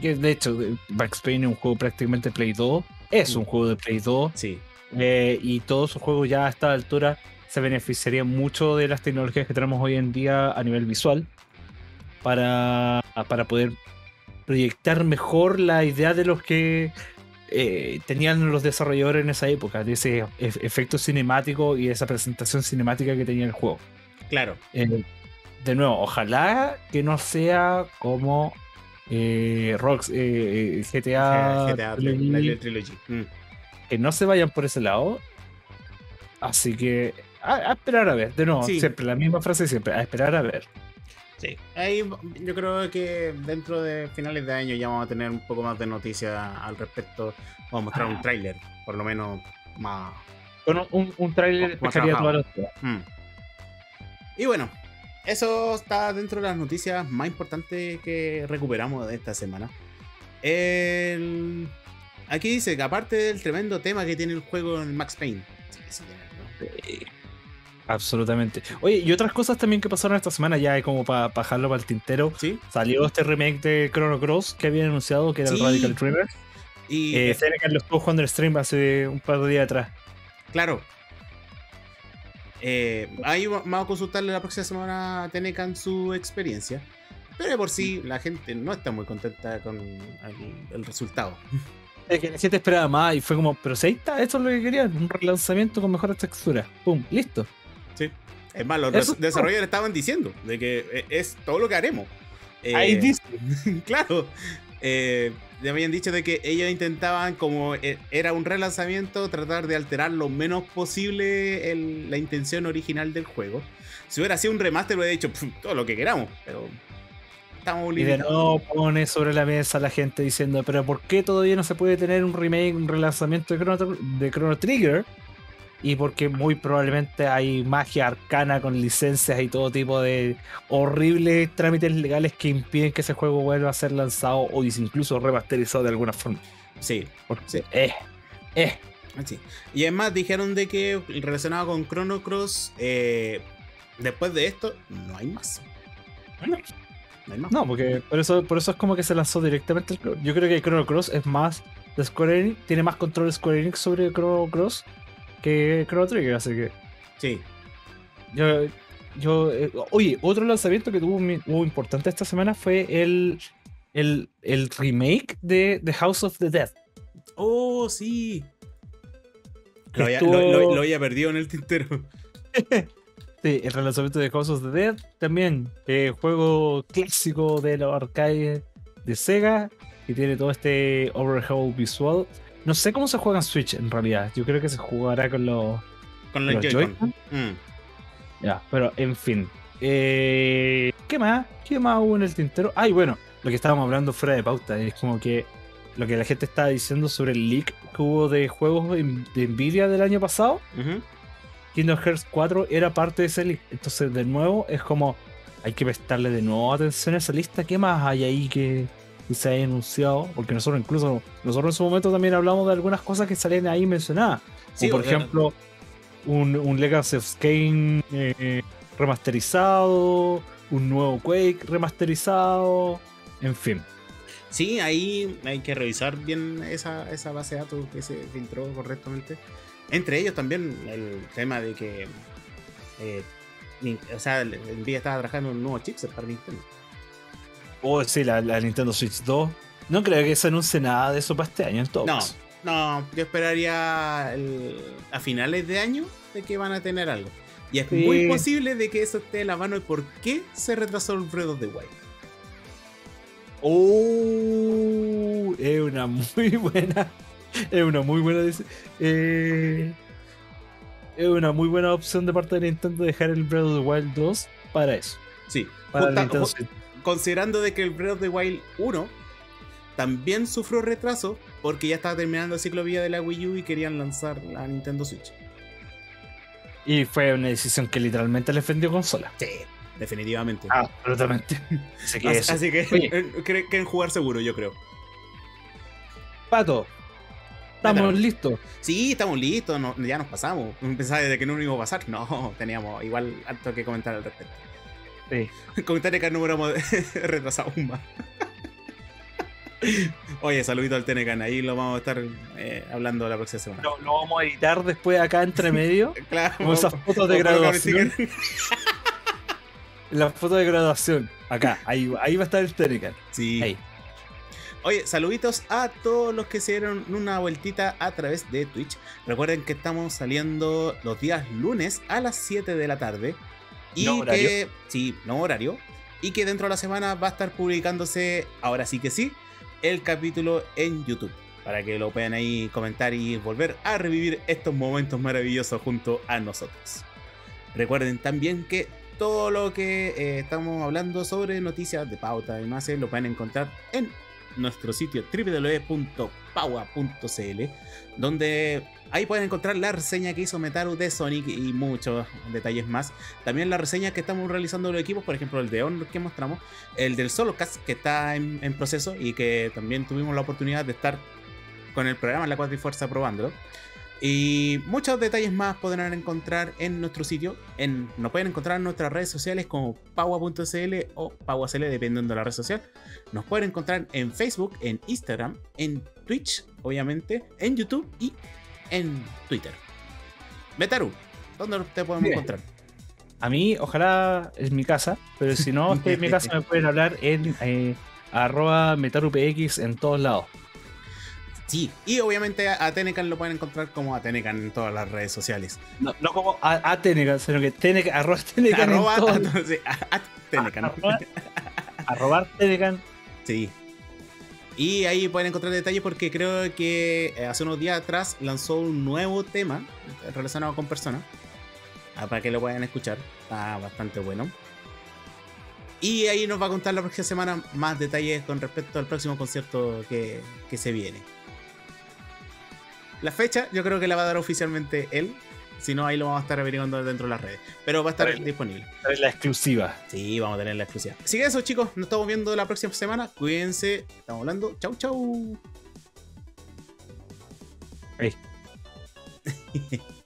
Que de hecho, Max Payne es un juego prácticamente Play 2. Es un juego de Play 2. Sí, eh, y todos sus juegos ya a esta altura se beneficiarían mucho de las tecnologías que tenemos hoy en día a nivel visual. Para, para poder proyectar mejor la idea de los que eh, tenían los desarrolladores en esa época, de ese ef- efecto cinemático y esa presentación cinemática que tenía el juego. claro. Eh, de nuevo, ojalá que no sea como eh, Rox, eh, eh, GTA, GTA Trilogy, la- la Trilogy. Mm. que no se vayan por ese lado. Así que a, a esperar a ver. De nuevo, Sí. siempre la misma frase siempre, a esperar a ver. Sí, ahí yo creo que dentro de finales de año ya vamos a tener un poco más de noticias al respecto. Vamos a mostrar un tráiler, por lo menos más. Con un, un tráiler trabajado. todas las Mm. Y bueno, eso está dentro de las noticias más importantes que recuperamos de esta semana. El- Aquí dice que aparte del tremendo tema que tiene el juego en Max Payne. Sí, sí, ¿no? Eh, Absolutamente. Oye, y otras cosas también que pasaron esta semana, ya como para bajarlo para el tintero. Sí, Salió este remake de Chrono Cross que habían anunciado, que era el Radical Dreamer. y Eh, Seneca lo estuvo jugando en el stream hace un par de días atrás. Claro. Eh, ahí va- vamos a consultarle la próxima semana a Tenecan su experiencia. Pero de por sí la gente no está muy contenta con el, el resultado. Es que la gente esperaba más y fue como, pero ahí está, esto es lo que querían, un relanzamiento con mejores texturas. Pum, listo. Es más, los Eso desarrolladores estaban diciendo de que eh, es todo lo que haremos. Ahí Eh, dice. claro. Eh, ya habían dicho de que ellos intentaban, como eh, era un relanzamiento, tratar de alterar lo menos posible el- la intención original del juego. Si hubiera sido un remaster, hubiera dicho "Pf, todo lo que queramos, pero estamos Y de limitados. nuevo pone sobre la mesa la gente diciendo, pero ¿por qué todavía no se puede tener un remake, un relanzamiento de Chrono, de Chrono Trigger? Y porque muy probablemente hay magia arcana con licencias y todo tipo de horribles trámites legales que impiden que ese juego vuelva a ser lanzado o incluso remasterizado de alguna forma. Sí, Porque, Sí. eh, eh. sí. Y además dijeron de que relacionado con Chrono Cross, eh, después de esto, no hay más. Bueno, No hay más. No, porque por eso, por eso es como que se lanzó directamente el Yo creo que Chrono Cross es más de Square Enix, tiene más control Square Enix sobre Chrono Cross que Chrono Trigger, así que Sí. yo, yo eh, oye, otro lanzamiento que tuvo, importante esta semana fue el, el, el remake de The House of the Dead. Oh, sí. Lo había, Estuvo- lo- lo- lo había perdido en el tintero. Sí, el relanzamiento de House of the Dead también, eh, juego clásico de los arcades de Sega y tiene todo este overhaul visual. No sé cómo se juega en Switch en realidad. Yo creo que se jugará con los, Con los los Joy-Con. Mm. Ya, pero en fin. Eh, ¿Qué más? ¿Qué más hubo en el tintero? Ay, bueno, lo que estábamos hablando fuera de pauta es como que lo que la gente estaba diciendo sobre el leak que hubo de juegos de Nvidia del año pasado. Ujú. Kingdom Hearts 4 era parte de ese leak. Entonces, de nuevo, es como hay que prestarle de nuevo atención a esa lista. ¿Qué más hay ahí que, que se haya anunciado? Porque nosotros, incluso, nosotros en su momento también hablamos de algunas cosas que salen ahí mencionadas. Sí, Como por ejemplo, un, un Legacy of Kain eh, remasterizado, un nuevo Quake remasterizado, en fin. Sí, ahí hay que revisar bien esa, esa base de datos que se filtró correctamente. Entre ellos también el tema de que. eh, o sea, el- Nvidia estaba trabajando en un nuevo chipset para Nintendo. O sí, la, la Nintendo Switch 2. No creo que se anuncie nada de eso para este año en todo No, no, yo esperaría el- a finales de año de que van a tener algo. Y es Sí. muy posible de que eso esté de la mano de por qué se retrasó el Breath of the Wild. Oh, es una muy buena. Es una muy buena. eh, es una muy buena opción de parte de Nintendo dejar el Breath of the Wild 2 para eso. Sí, Para justa- Nintendo Switch. Considerando de que el Breath of the Wild 1 también sufrió retraso porque ya estaba terminando el ciclo de vida de la Wii U y querían lanzar la Nintendo Switch. Y fue una decisión que literalmente les vendió consola. Sí, definitivamente. Absolutamente. Así que así, eso. así que Oye. eh, jugar seguro, yo creo. Pato, estamos listos. Sí, estamos listos, no- ya nos pasamos. Pensaba de que no nos iba a pasar. No, teníamos igual harto que comentar al respecto. Sí. Comentario que no hubiéramos retrasado aún más. Oye, saludito al Tenecan, ahí lo vamos a estar eh, hablando la próxima semana. Lo, lo vamos a editar después acá entre medio. Claro, Como esas fotos de graduación. sticker. La foto de graduación. Acá, ahí, ahí va a estar el Tenecan. Sí. Ahí. Oye, saluditos a todos los que se dieron una vueltita a través de Twitch. Recuerden que estamos saliendo los días lunes a las 7 de la tarde. Y No que. Sí, no horario. Y que dentro de la semana va a estar publicándose, ahora sí que sí, el capítulo en YouTube. Para que lo puedan ahí comentar y volver a revivir estos momentos maravillosos junto a nosotros. Recuerden también que todo lo que eh, estamos hablando sobre noticias de pauta y más eh, lo pueden encontrar en nuestro sitio www.paua.cl donde ahí pueden encontrar la reseña que hizo Metaru de Sonic y muchos detalles más. También las reseñas que estamos realizando los equipos, por ejemplo el de Honor que mostramos, el del Solocast que está en, proceso y que también tuvimos la oportunidad de estar con el programa en la Cuatrifuerza probándolo. Y muchos detalles más podrán encontrar en nuestro sitio. En, nos pueden encontrar en nuestras redes sociales como paua.cl o pauacl, dependiendo de la red social. Nos pueden encontrar en Facebook, en Instagram, en Twitch, obviamente, en YouTube y en Twitter. Metaru, ¿dónde te podemos Bien. encontrar? A mí, ojalá en mi casa, pero si no estoy en mi casa, me pueden hablar en eh, arroba metarupx en todos lados. Sí, y obviamente a, Tenecan lo pueden encontrar como a Tenecan en todas las redes sociales. No, no como a, a Tenecan, sino que Tenecan, arroba Tenecan Arroba a, sí, a- a Tenecan. Arroba. Sí. Y ahí pueden encontrar detalles porque creo que eh, hace unos días atrás lanzó un nuevo tema relacionado con personas. Ah, para que lo puedan escuchar. Está bastante bueno. Y ahí nos va a contar la próxima semana más detalles con respecto al próximo concierto que, que se viene. La fecha yo creo que la va a dar oficialmente él. Si no, ahí lo vamos a estar averiguando dentro de las redes. Pero va a estar Para el- disponible. Es la exclusiva. Sí, vamos a tener la exclusiva. Así que eso, chicos. Nos estamos viendo la próxima semana. Cuídense. Estamos hablando. Chau, chau. Ey.